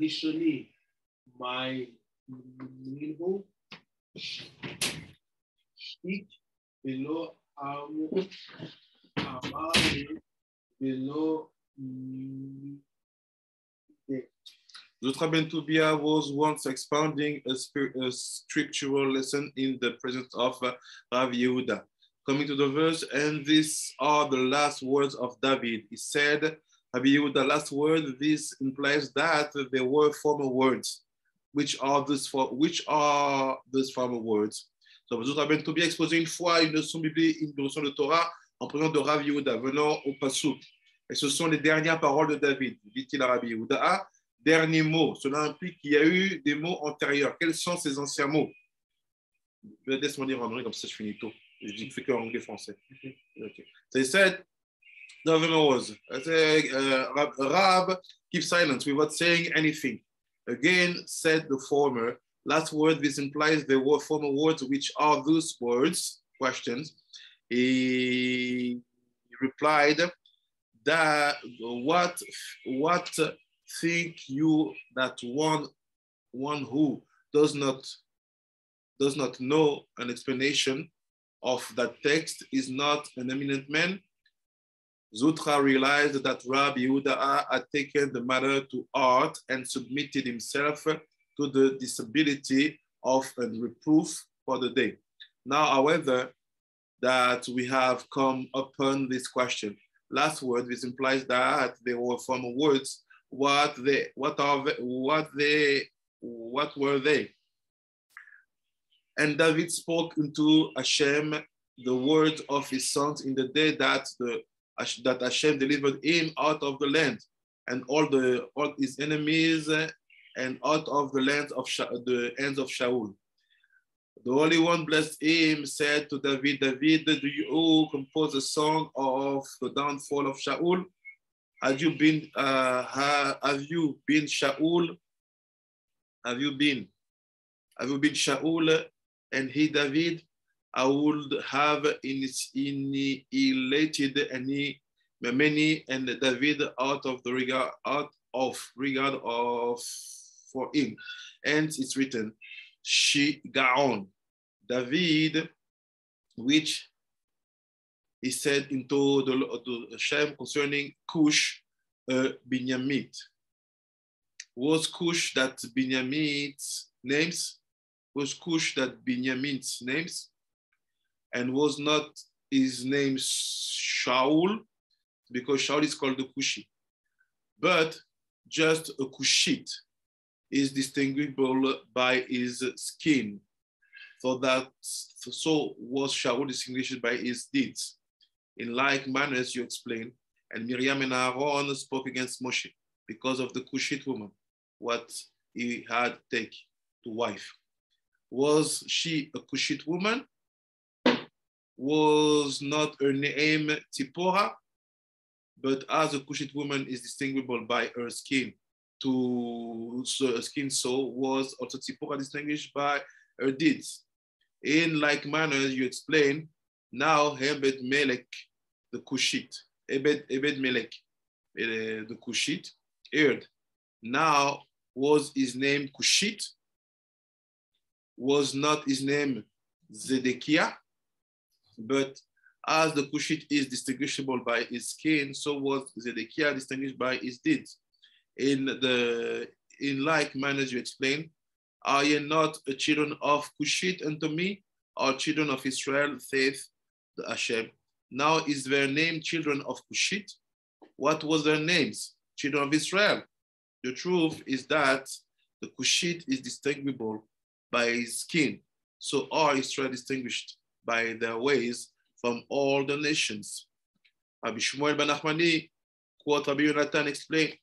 ראשוני, מי מילבו, שתיק ולא אמר אמר לי ולא מ- Zutra Ben Tubia was once expounding a, spir- a scriptural lesson in the presence of uh, Rav Yehuda. Coming to the verse, and these are the last words of David. He said, Rav Yehuda, last word, this implies that there were former words. Which are those for, which are those former words? So, Zutra Ben Tubia exposait une fois une leçon biblique, une leçon de Torah en présence de Rav Yehuda, venant au Passouk. Et ce sont les dernières paroles de David, dit-il à Rabbi Yehuda. Ah, dernier mot. Cela implique qu'il y a eu des mots antérieurs. Quels sont ces anciens mots? Laisse-moi dire en anglais, comme ça je finis tôt. Je dis que fais que anglais français. Okay. So said, the other was, uh, Rab, keep silence without saying anything. Again, said the former. Last word, this implies the former words, which are those words, questions. He replied that what, what think you that one one who does not does not know an explanation of that text is not an eminent man Zutra realized that Rabbi Yehuda had taken the matter to heart and submitted himself to the disability of a reproof for the day. Now, however, that we have come upon this question. Last word, this implies that there were former words what they what are they, what they what were they and david spoke unto hashem the words of his sons in the day that the that hashem delivered him out of the land and all the all his enemies and out of the land of Sha, the hands of shaul the Holy One blessed him, said to David, David, do you compose a song of the downfall of Shaul? Have you been, uh, ha, have you been Shaul? Have you been, have you been Shaul and he David? I would have annihilated any many and David out of the regard out of regard of for him. And it's written, She Gaon, David, which he said into the, the Shem concerning Cush, uh, Binyamit. Was Cush that Binyamit's names? Was Cush that Binyamin's names? And was not his name Shaul, because Shaul is called the Cushi, but just a Cushite is distinguishable by his skin. So that so was Shaul distinguished by his deeds. In like manner, as you explained, and Miriam and Aaron spoke against Moshe because of the Cushite woman, what he had take to wife. Was she a Cushite woman? Was not her name Tipporah? But as a Cushite woman is distinguishable by her skin, to so skin so was also Tipporah distinguished by her deeds. In like manner, you explain now Ebed Melech, the Cushite, Ebed, Ebed Melech, uh, the Cushite, heard. Now was his name Cushite? Was not his name Zedekiah? But as the Cushite is distinguishable by his skin, so was Zedekiah distinguished by his deeds. In the in like manner you explain, are ye not a children of Cushite unto me, or children of Israel, saith the Hashem? Now is their name children of Cushite? What was their names? Children of Israel. The truth is that the Cushite is distinguishable by his skin. So are Israel distinguished by their ways from all the nations. Rabbi Shmuel ben quote Rabbi Yonatan, explain,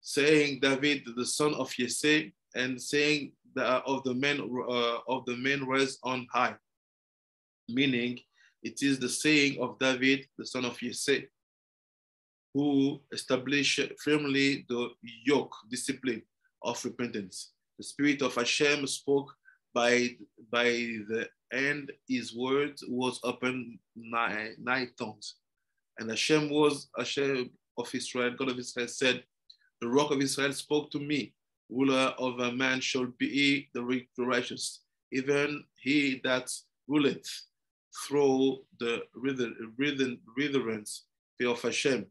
saying David, the son of Yeseh, and saying the, of the men uh, of the men raised on high, meaning it is the saying of David, the son of Yeseh, who established firmly the yoke, discipline of repentance. The spirit of Hashem spoke by, by the end, his word was open nine, nine tongues. And Hashem was Hashem of Israel, God of Israel said, The rock of Israel spoke to me, ruler of a man shall be the righteous, even he that ruleth through the reverence of Hashem.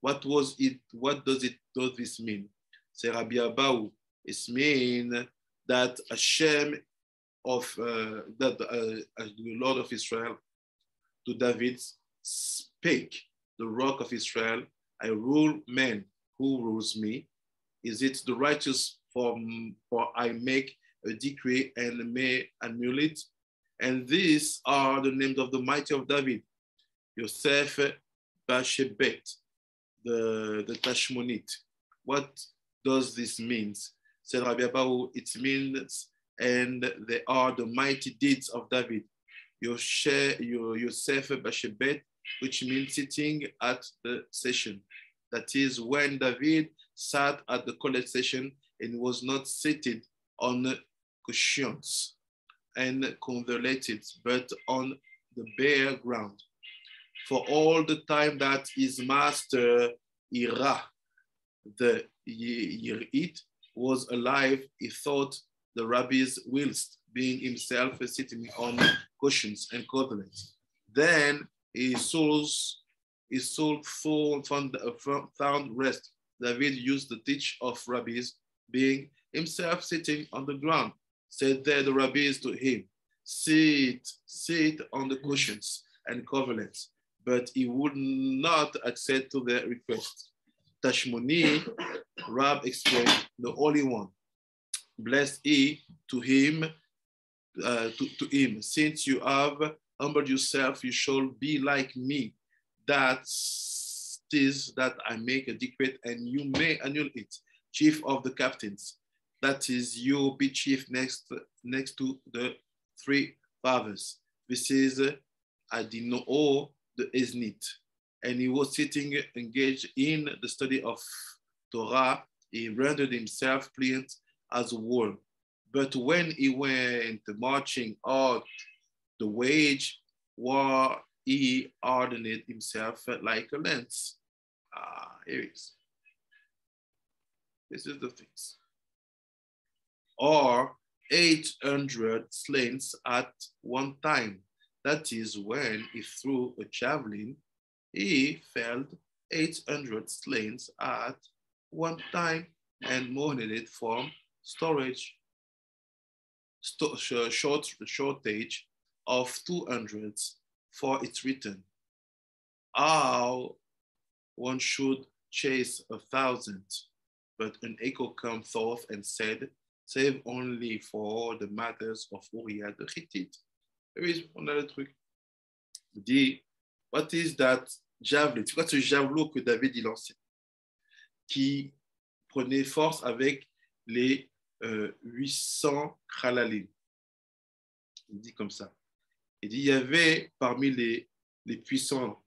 What was it? What does it? Does this mean? Say Rabbi Abau. It means that Hashem of uh, that uh, the Lord of Israel to David spake, the rock of Israel. I rule men who rules me. Is it the righteous for, for I make a decree and may annul it? And these are the names of the mighty of David, Yosef Bashebet, the, the Tashmonit. What does this mean? Said Rabbi Abahu, it means, and they are the mighty deeds of David. Yosef Bashebet, which means sitting at the session. That is when David sat at the college session and was not seated on cushions and convoluted, but on the bare ground for all the time that his master Ira, the Yirit, was alive, he thought the rabbis whilst being himself sitting on cushions and coverlets. Then his soul's his soul found, found rest. David used the teach of rabbis, being himself sitting on the ground. Said there the rabbis to him, sit, sit on the cushions and coverlets but he would not accept to their request. Tashmoni, Rab explained, the Holy One, blessed he to him, uh, to, to him, since you have humbled yourself, you shall be like me. That is that I make a decree and you may annul it. Chief of the captains, that is you be chief next, next to the three fathers. This is Adino the Eznit. And he was sitting engaged in the study of Torah. He rendered himself pliant as a worm. But when he went marching out the wage, war, he hardened himself like a lance. Ah, here it is. This is the things. Or 800 slings at one time. That is when he threw a javelin, he felled 800 slains at one time and mounted it from storage st short shortage of 200 for its return. How one should chase a thousand, but an echo came forth and said, save only for the matters of Uriah the Hittite. Oui, on a le truc. Il dit, what is that javelin? C'est ce javelot que David il lançait? Qui prenait force avec les euh, 800 khalalim. Il dit comme ça. Il dit il y avait parmi les, les puissants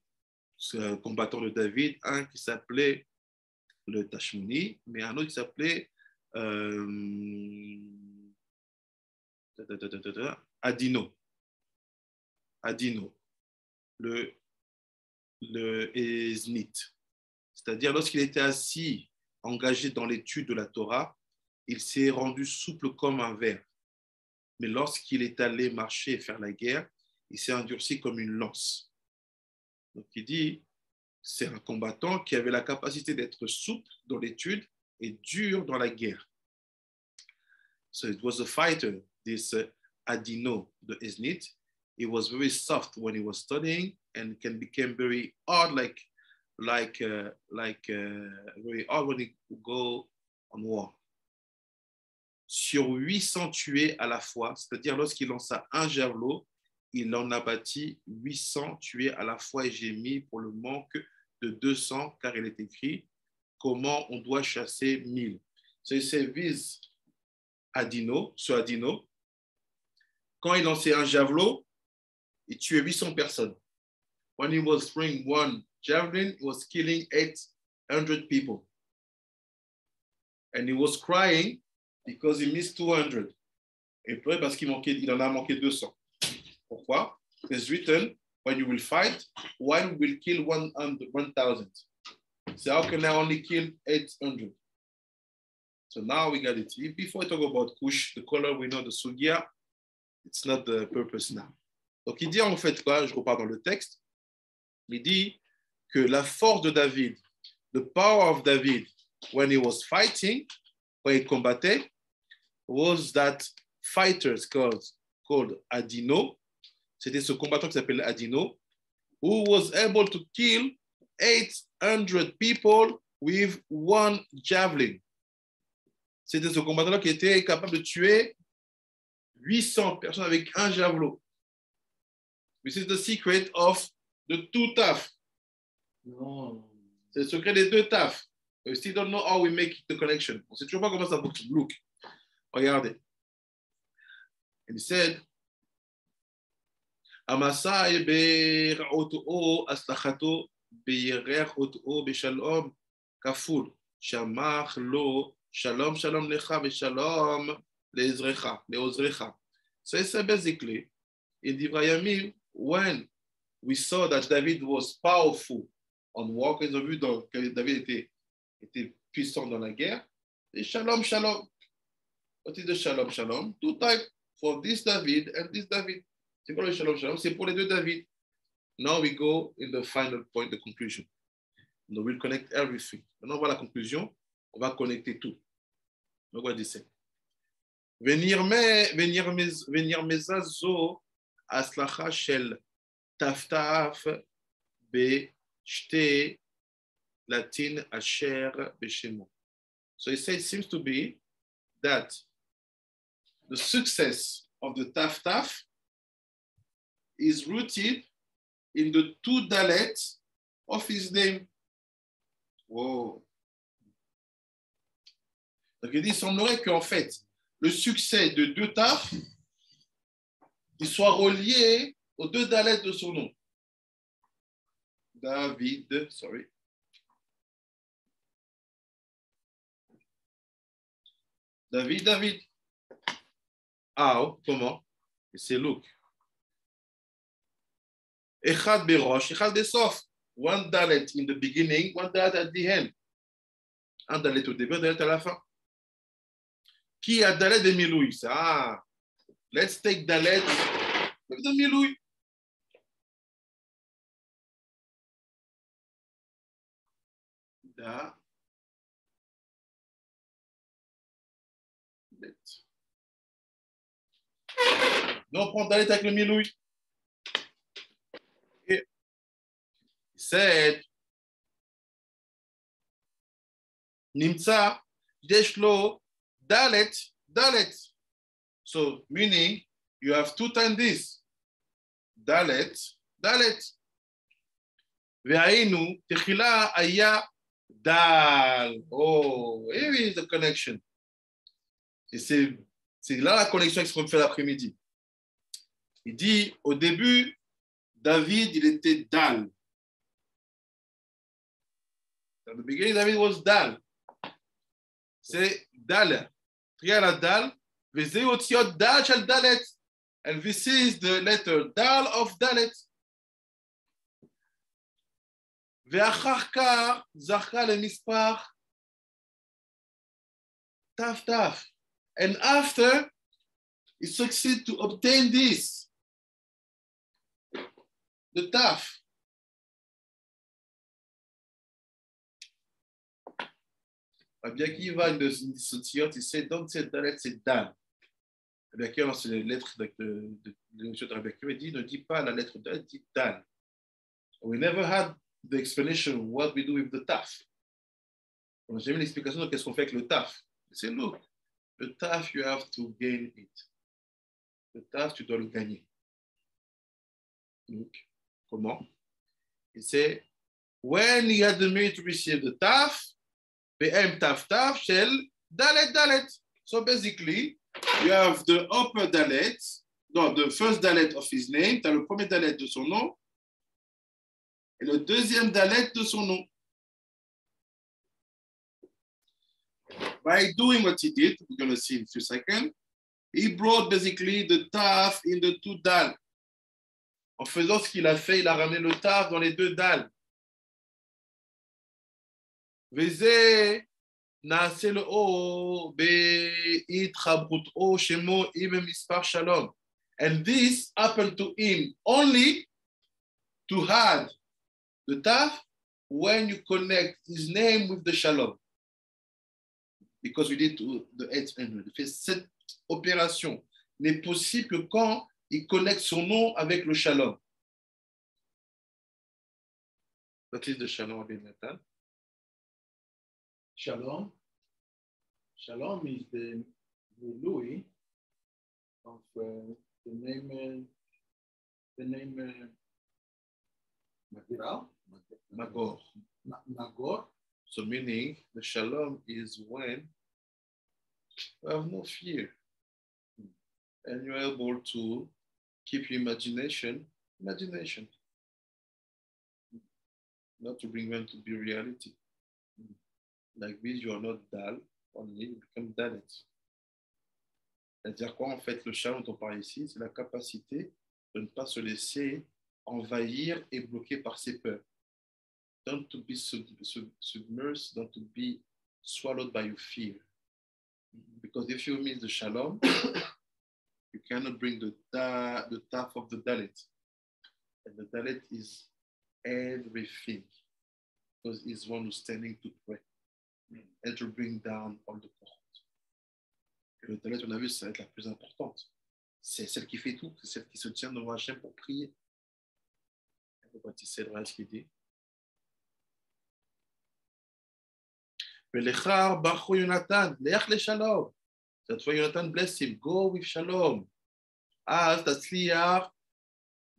euh, combattants de David un qui s'appelait le Tashmuni, mais un autre qui s'appelait euh, Adino. Adino, le, le Eznite. C'est-à-dire, lorsqu'il était assis, engagé dans l'étude de la Torah, il s'est rendu souple comme un verre. Mais lorsqu'il est allé marcher et faire la guerre, il s'est endurci comme une lance. Donc il dit, c'est un combattant qui avait la capacité d'être souple dans l'étude et dur dans la guerre. So it was a fighter, this uh, Adino, the Isnit. He was very soft when he was studying and can become very hard, like like uh, like uh, very go on war. Sur 800 tués à la fois, c'est-à-dire lorsqu'il lança un javelot, il en a bâti 800 tués à la fois et j'ai mis pour le manque de 200 car il est écrit comment on doit chasser 1000. C'est c'est vise Adino, ce Adino. Quand il lançait un javelot, il tuait 800 personnes. When he was throwing one javelin, he was killing 800 people. And he was crying because he missed 200. Et pleurait parce qu'il manquait, il en a manqué 200. Pourquoi? It's written, when you will fight, one will kill 100 1,000. So how can I only kill 800? So now we got it. Before we talk about Kush, the color, we know the Sugia, it's not the purpose now. Donc il dit en fait quoi? Je repars dans le texte. Il dit que la force de David, the power of David when he was fighting, quand il combattait, was that fighters called, called Adino, c'était ce combattant qui s'appelle Adino, who was able to kill 800 people with one javelin. C'était ce combattant qui était capable de tuer 800 personnes avec un javelot. This is the secret of the two taf. No. C'est le secret des deux taf. We still don't know how we make the connection. On sait toujours pas comment ça fonctionne. Look. Regardez. And he said, Amasai be'ra'oto aslachato be'yerech'oto be'shalom kaful. Shamach lo shalom shalom lecha be'shalom le'ezrecha, le'ozrecha. So he said basically, in the Yamim, when we saw that David was powerful on war, ils ont vu donc que David était, était puissant dans la guerre, et shalom, shalom. What is the shalom, shalom? Two types for this David and this David. C'est quoi le shalom, shalom? C'est pour les deux David. Now we go in the final point, the conclusion. No, we'll connect everything. Maintenant, on voit la conclusion. On va connecter tout. Donc, on va dire. Venir me, venir mes, venir mezazo aslacha shel taftaf be shte latin asher beshemo. So he said it seems to be that the success of the taftaf is rooted in the two dalets of his name. Wow. Donc il dit, il semblerait qu'en fait, le succès de deux taf, il soit relié aux deux dalets de son nom. David, sorry. David, David. How? Comment? Et c'est Luke. Echad berosh, echad besof. One dalet in the beginning, one dalet at the end. Un dalet au début, un dalet à la fin. Qui a dalet de Miloui? Ah, let's take dalet de Miloui. Da. Dalet. Non, prends dalet avec le Miloui. Et he said, נמצא, יש לו דלת, דלת. So, meaning, you have two times this. דלת, דלת. והיינו, תחילה היה dalle. Oh, eh oui, the connection. Et c'est là la connexion qui se fait l'après-midi. Il dit, au début, David, il était dalle. At the beginning, David was dal. C'est dal. Triana dal. Vezeotiot dal shal dalet. And this is the letter dal of dalet. Ve'acharkar, zarka le mispar, taf taf. And after, he succeed to obtain this, the taf. Rabbi va de Sotiot, il sait donc cette lettre, c'est Dan. Rabbi dans les lettres de, de, de, de, de Rabbi il dit ne dis pas la lettre Dan, dit Dan. We never had the explanation what we do with the taf. On n'a jamais l'explication de qu'est-ce qu'on fait avec le taf. C'est look, le taf, you have to gain it. Le taf, tu dois le gagner. Donc, comment? Il sait, when you had the merit to receive the taf, PM taf taf shall dalet dalet. So basically, you have the upper dalet, no, the first dalet of his name, tu as le premier dalet de son nom, et le deuxième dalet de son nom. By doing what he did, we're going to see in a few seconds, he brought basically the taf in the two dal. En faisant ce qu'il a fait, il a ramené le taf dans les deux dalles. Veze nase le o be itrabrut o shemo im mispar shalom. And this happened to him only to add the taf when you connect his name with the shalom because we did the 800. Cette opération n'est possible que quand il connecte son nom avec le shalom. Is the shalom, Rabbi Nathan? Shalom. Shalom is the, the Louis of uh, the name, uh, the name uh, Magor. Ma- Magor. So meaning the shalom is when you have no fear and you're able to keep your imagination, imagination, not to bring them to be reality. Like this, you are not dull, only you become dalet. C'est-à-dire quoi en fait le shalom dont on parle ici, c'est la capacité de ne pas se laisser envahir et bloquer par ses peurs. Don't to be sub, sub, submersed, don't to be swallowed by your fear. Because if you miss the shalom, you cannot bring the the taf of the dalit. And the dalit is everything. Because he's one who's standing to pray and to bring down all the portes. Le dalit, on a vu, ça va être la plus importante. C'est celle qui fait tout, c'est celle qui se tient devant Hachem pour prier. Dit. ולחר ברכו יונתן, לך לשלום. Jonathan bless him, go with shalom. אז תצליח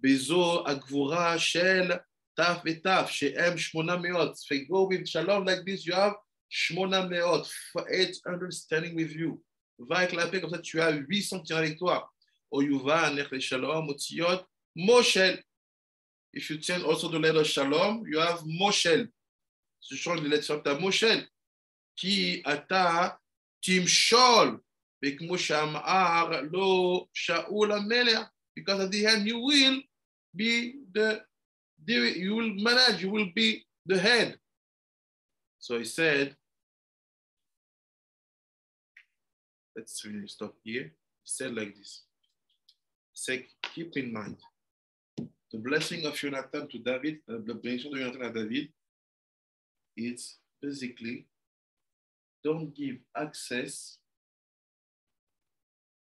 בזו הגבורה של תף ותף, שהם שמונה מאות. go with shalom like this, you have שמונה מאות, 800 standing with you. va paix, comme ça tu as 800 qui sont avec toi. נלך לשלום, אותיות, מושל. If you change also the letter shalom, you have moshel. Si tu changes tu as moshel. כי אתה תמשול, וכמו שאמר לו שאול המלך, because at the end you will be the, you will manage, you will be the head. So he said, let's really stop here. He said like this. He said, keep in mind, the blessing of Jonathan to David, uh, the blessing of Jonathan to David, it's basically don't give access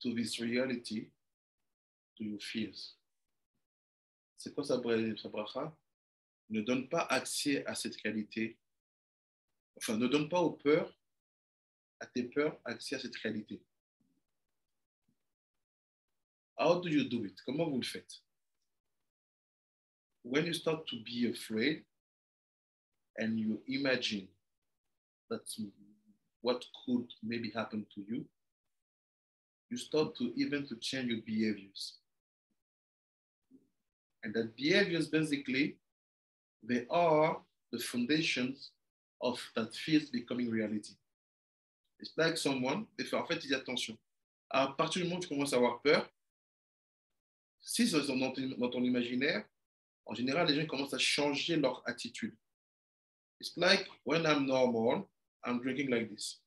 to this reality to your fears. C'est quoi sa bracha? Ne donne pas accès à cette réalité. Enfin, ne donne pas aux peurs, à tes peurs, accès à cette réalité. How do you do it? Comment vous le faites? When you start to be afraid and you imagine that what could maybe happen to you, you start to even to change your behaviors. And that behaviors basically, they are the foundations of that fears becoming reality. It's like someone, if en fait, il attention. À partir du moment où tu commences à avoir peur, si c'est dans ton, dans ton imaginaire, en général, les gens commencent à changer leur attitude. It's like when I'm normal, I'm drinking like this.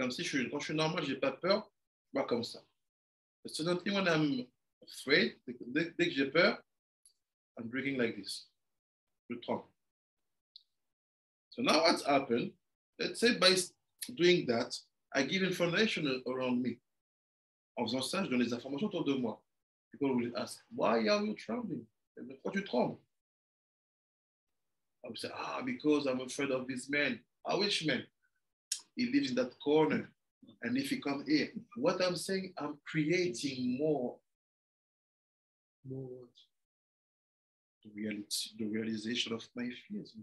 Comme si je quand je suis normal, pas peur, comme ça. Suddenly, when I'm afraid, dès, dès que j'ai peur, I'm drinking like this. Je tremble. So now what's happened? Let's say by doing that, I give information around me. En faisant ça, je donne des informations autour de moi. People will ask, why are you trembling? Pourquoi tu trembles? I will say, ah, because I'm afraid of this man. Ah, which man? He lives in that corner. And if he comes here, what I'm saying, I'm creating more, More the, reality, the realization of my fears.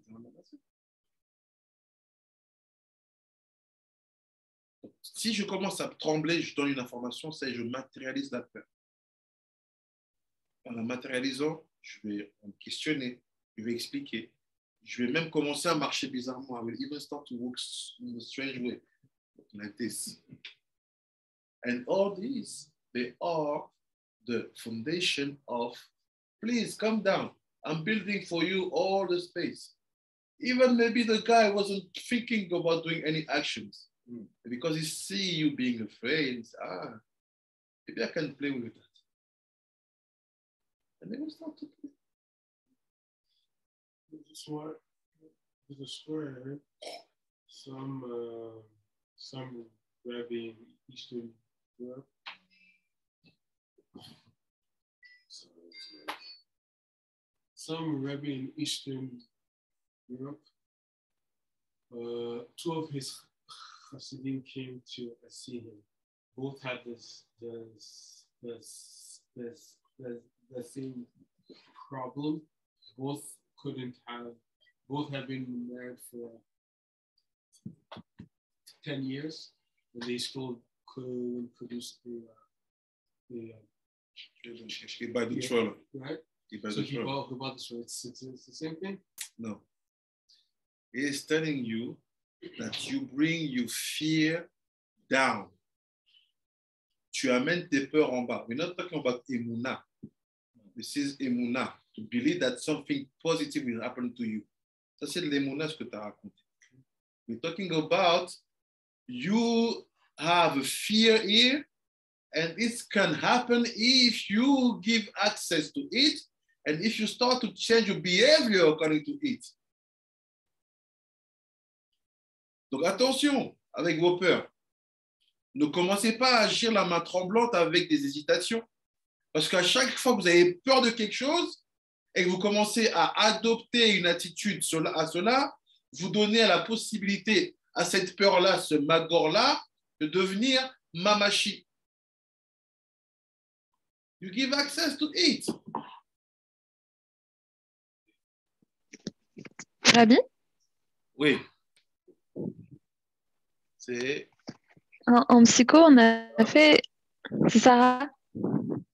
Si je commence à trembler, je donne une information, c'est je matérialise la peur. En la matérialisant, je vais me questionner, je vais expliquer. Je vais même commencer à marcher bizarrement. I will even start to walk in a strange way, like this. And all these, they are the foundation of, please come down. I'm building for you all the space. Even maybe the guy wasn't thinking about doing any actions. Mm. Because he see you being afraid, ah, maybe I can play with that. And they will start to play. There's a a square. Some uh, some rabbi in Eastern Europe. Some rabbi in Eastern Europe. Uh, two of his Hasidim came to see him. Both had this this this this the, the same problem. Both couldn't have. Both have been married for ten years, and they still couldn't produce the uh, the uh, By the troll. right. By So the he troll. bought, he bought. It's, it's, it's the same thing. No. He is telling you that you bring your fear down. Tu amènes tes peurs en bas. We're not talking about emuna. This is emuna. To believe that something positive will happen to you. Ça, c'est l'emuna, ce que tu as raconté. We're talking about you have a fear here, and it can happen if you give access to it, and if you start to change your behavior according to it. Donc attention avec vos peurs. Ne commencez pas à agir la main tremblante avec des hésitations. Parce qu'à chaque fois que vous avez peur de quelque chose et que vous commencez à adopter une attitude à cela, vous donnez la possibilité à cette peur-là, ce magor-là, de devenir mamachi. You give access to it. Rabbi, Oui. C'est. en, en psycho, on a fait. C'est Sarah?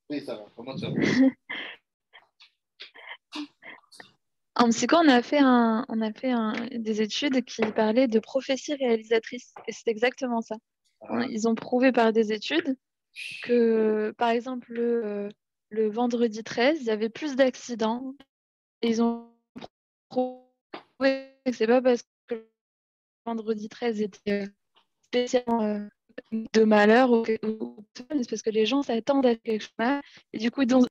Oui, ça va. Comment ça va? En psycho, on a fait, un, on a fait un- des études qui parlaient de prophétie réalisatrice. Et c'est exactement ça. Ah, Ils ont prouvé par des études que, par exemple, le, le vendredi 13, il y avait plus d'accidents. Ils ont prouvé que c'est pas parce que le vendredi 13 était spécialement euh, de malheur ou, que- ou- c'est parce que les gens s'attendent à quelque chose. Et du coup, ils ont,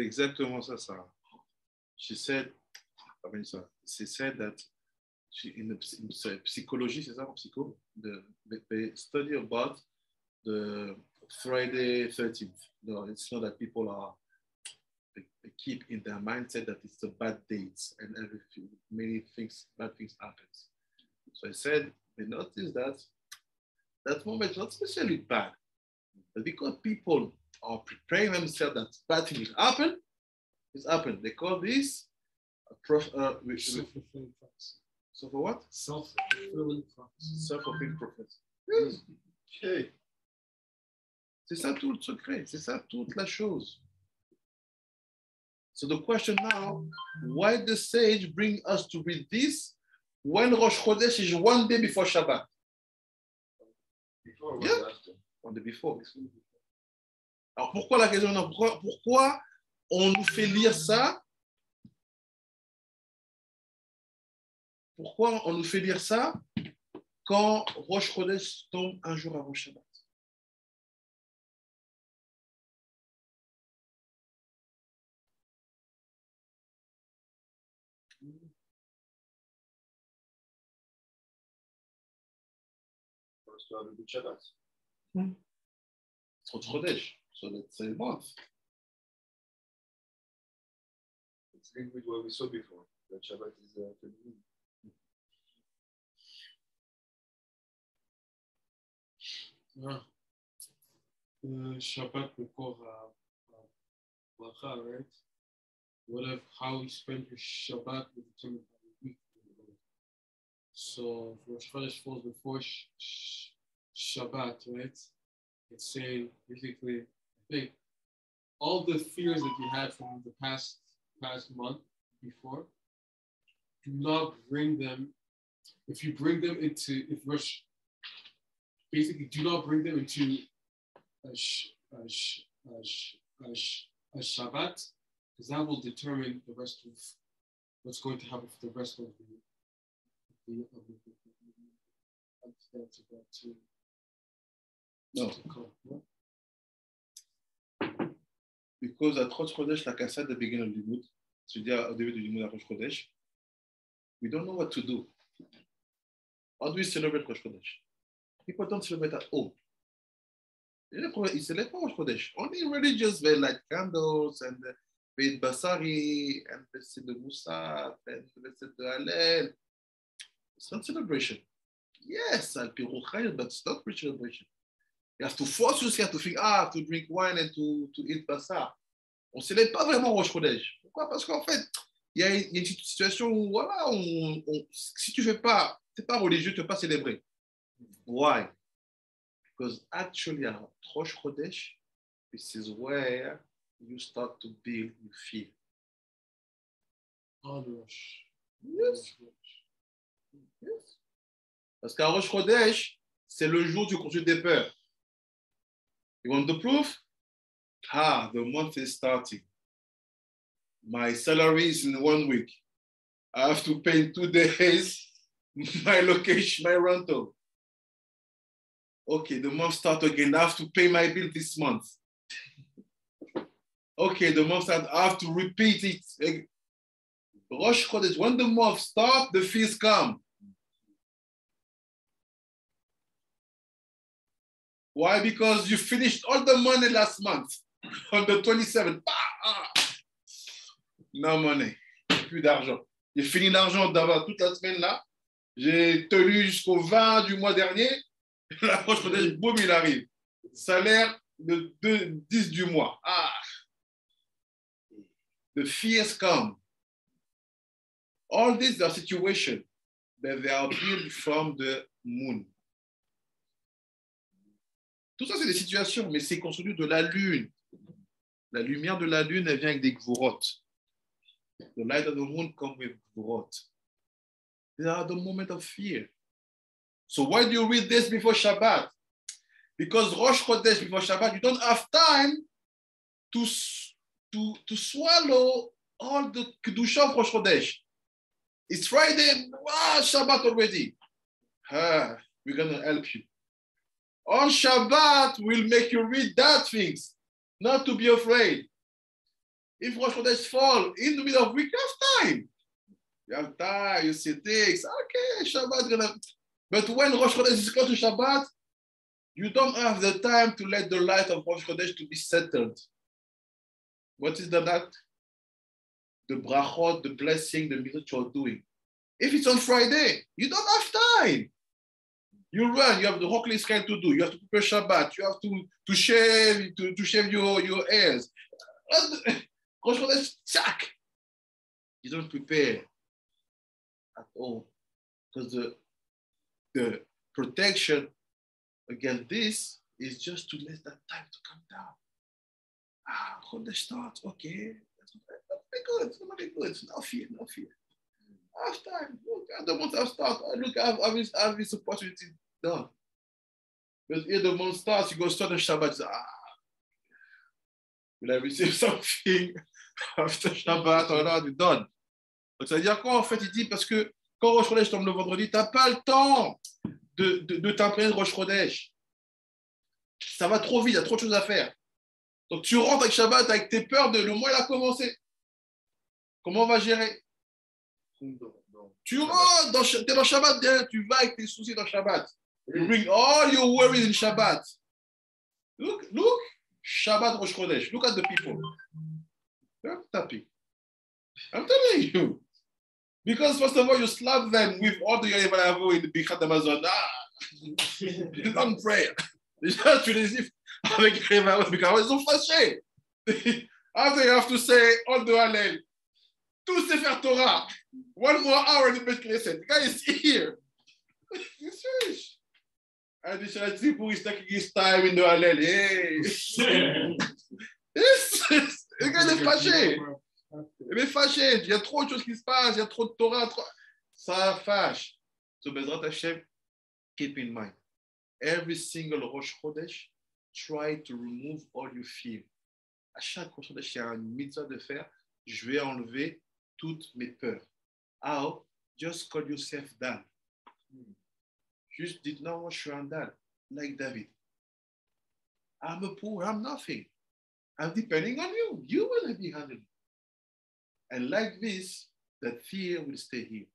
C'est exactement ça. She said, I mean, sorry, she said that she, in the psy- psychology, c'est ça, en psycho, the, they, study about the Friday 13th. No, it's not that people are, they, keep in their mindset that it's a bad date and everything, many things, bad things happens. So I said, they noticed that that moment is not especially bad, but because people are preparing themselves that bad things happen, it's happened. They call this a Prof, uh, Self-fulfilling prophecy. so for what? Self-fulfilling prophecy. Self-fulfilling prophet. Yes. Okay. C'est ça tout le secret, c'est ça toute la chose. So the question now, why the sage bring us to read this when Rosh Chodesh is one day before Shabbat? Before Yeah. after. One day before. Alors pourquoi la question? Pourquoi, pourquoi on nous fait lire ça? Pourquoi on nous fait lire ça quand Rosh Chodesh tombe un jour avant Shabbat? A good Shabbat. Rosh Chodesh, so let's say month. It's linked with what we saw before. That Shabbat is uh, the moon. Ah. Uh, Shabbat before uh, uh, bracha, right? Whatever, how you spend your Shabbat will determine how your week will go. So, if Rosh Chodesh falls before sh- sh- Shabbat, right? It's saying basically, I think all the fears that you had from the past past month before, do not bring them. If you bring them into if Rosh basically do not bring them into a, sh- a, sh- a, sh- a, sh- a Shabbat, because that will determine the rest of what's going to happen for the rest of the. the, the? Because at Rosh Chodesh, like I said at the beginning of the Limud, c'est-à-dire au début du Limud à Rosh Chodesh, we don't know what to do. How do we celebrate Rosh Chodesh? People don't celebrate at home. Célèbrent pas Rosh Chodesh. Only religious, they light candles and they eat basari and they say the Musaf and they say the Hallel. It's not celebration. Yes, Al Piruchayim, but it's not celebration. You have to force yourself to think, ah, to drink wine and to, to eat basar. On ne célèbre pas vraiment Rosh Chodesh. Pourquoi? Parce qu'en fait, il y, a il y a une situation où, voilà, on, on- si tu ne fais pas, tu n'es pas religieux, tu ne peux pas célébrer. Why? Because actually, at Rosh Chodesh, this is where you start to build your fear. On Rosh. Yes. Yes. Parce qu'à Rosh Chodesh, c'est le jour du construit des peurs. You want the proof? Ah, the month is starting. My salary is in one week. I have to pay in two days my location, my rental. Okay, the month start again. I have to pay my bill this month. okay, the month start. I have to repeat it. Rosh Chodesh, when the month start, the fees come. Why? Because you finished all the money last month on the 27th. Ah! No money, plus d'argent. J'ai fini l'argent d'avoir toute la semaine là. J'ai tenu jusqu'au 20 du mois dernier. La Rosh Chodesh, boum, il arrive. Salaire de 2, 10 du mois. Ah! The fears come. All these are situations that they are built from the moon. Tout ça, c'est des situations, mais c'est construit de la lune. La lumière de la lune, elle vient avec des gvurot. The light of the moon comes with gvurot. They are the moment of fear. So why do you read this before Shabbat? Because Rosh Chodesh before Shabbat, you don't have time to, to swallow all the Kedusha of Rosh Chodesh. It's Friday, ah, Shabbat already. Ah, we're going to help you. On Shabbat, we'll make you read that things, not to be afraid. If Rosh Chodesh fall in the middle of week, you have time. You have time, you see things. Okay, Shabbat gonna. But when Rosh Chodesh is close to Shabbat, you don't have the time to let the light of Rosh Chodesh to be settled. What is the that? The brachot, the blessing, the mitzvot you're doing. If it's on Friday, you don't have time. You run, you have the whole Israel to do. You have to prepare Shabbat. You have to, to shave to, to shave your, your hairs. Chodesh, sack. You don't prepare at all. Because the, the protection against this is just to let that time to come down. Ah, when they start, okay, that's be good, gonna be good. No fear, no fear. Half time, look, I don't want to start. Look, I have, I have, this, I have this opportunity done. Because if the month starts, you go start the Shabbat, say, ah, will I receive something after Shabbat or not? Done. Donc ça veut dire quoi en fait Il dit parce que quand Rosh Chodesh tombe le vendredi, tu n'as pas le temps de, de, de t'imprégner de Rosh Chodesh. Ça va trop vite, il y a trop de choses à faire. Donc tu rentres avec Shabbat avec tes peurs de le mois il a commencé. Comment on va gérer? Tu rentres, dans, es dans Shabbat, tu vas avec tes soucis dans Shabbat. You bring all your worries in Shabbat. Look, look, Shabbat Rosh Chodesh. Look at the people. They're happy. I'm telling you. Because first of all, you slap them with all the Yerevalavu in the Bichat Amazon. Ah, you don't pray. Déjà, tu les avec Yerevalavu, ils sont fâchés. After you have to say all the Hallel. Tout Sefer Torah. One more hour in the Beit Knesset. The guy is here. He's serious. And the Shalatzipur is taking his time in the Hallel. Hey. Le gars est fâché. Il est fâché. Il y a trop de choses qui se passent. Il y a trop de Torah. Trop... Ça fâche. So Bezrat Hashem, keep in mind. Every single Rosh Chodesh, try to remove all your fear. À chaque Rosh Chodesh, il y a une mitzvah de faire. Je vais enlever toutes mes peurs. How? Just call yourself Dan. Juste dites, non, moi je suis un Dan, like David. I'm a poor, I'm nothing. I'm depending on you. You will be handling. And like this, that fear will stay here.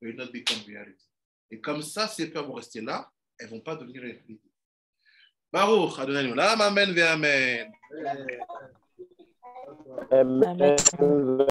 It will not become reality. Et comme ça, ces peurs vont rester là, elles ne vont pas devenir réalité. Baruch, Adonai, amen, amen. Amen.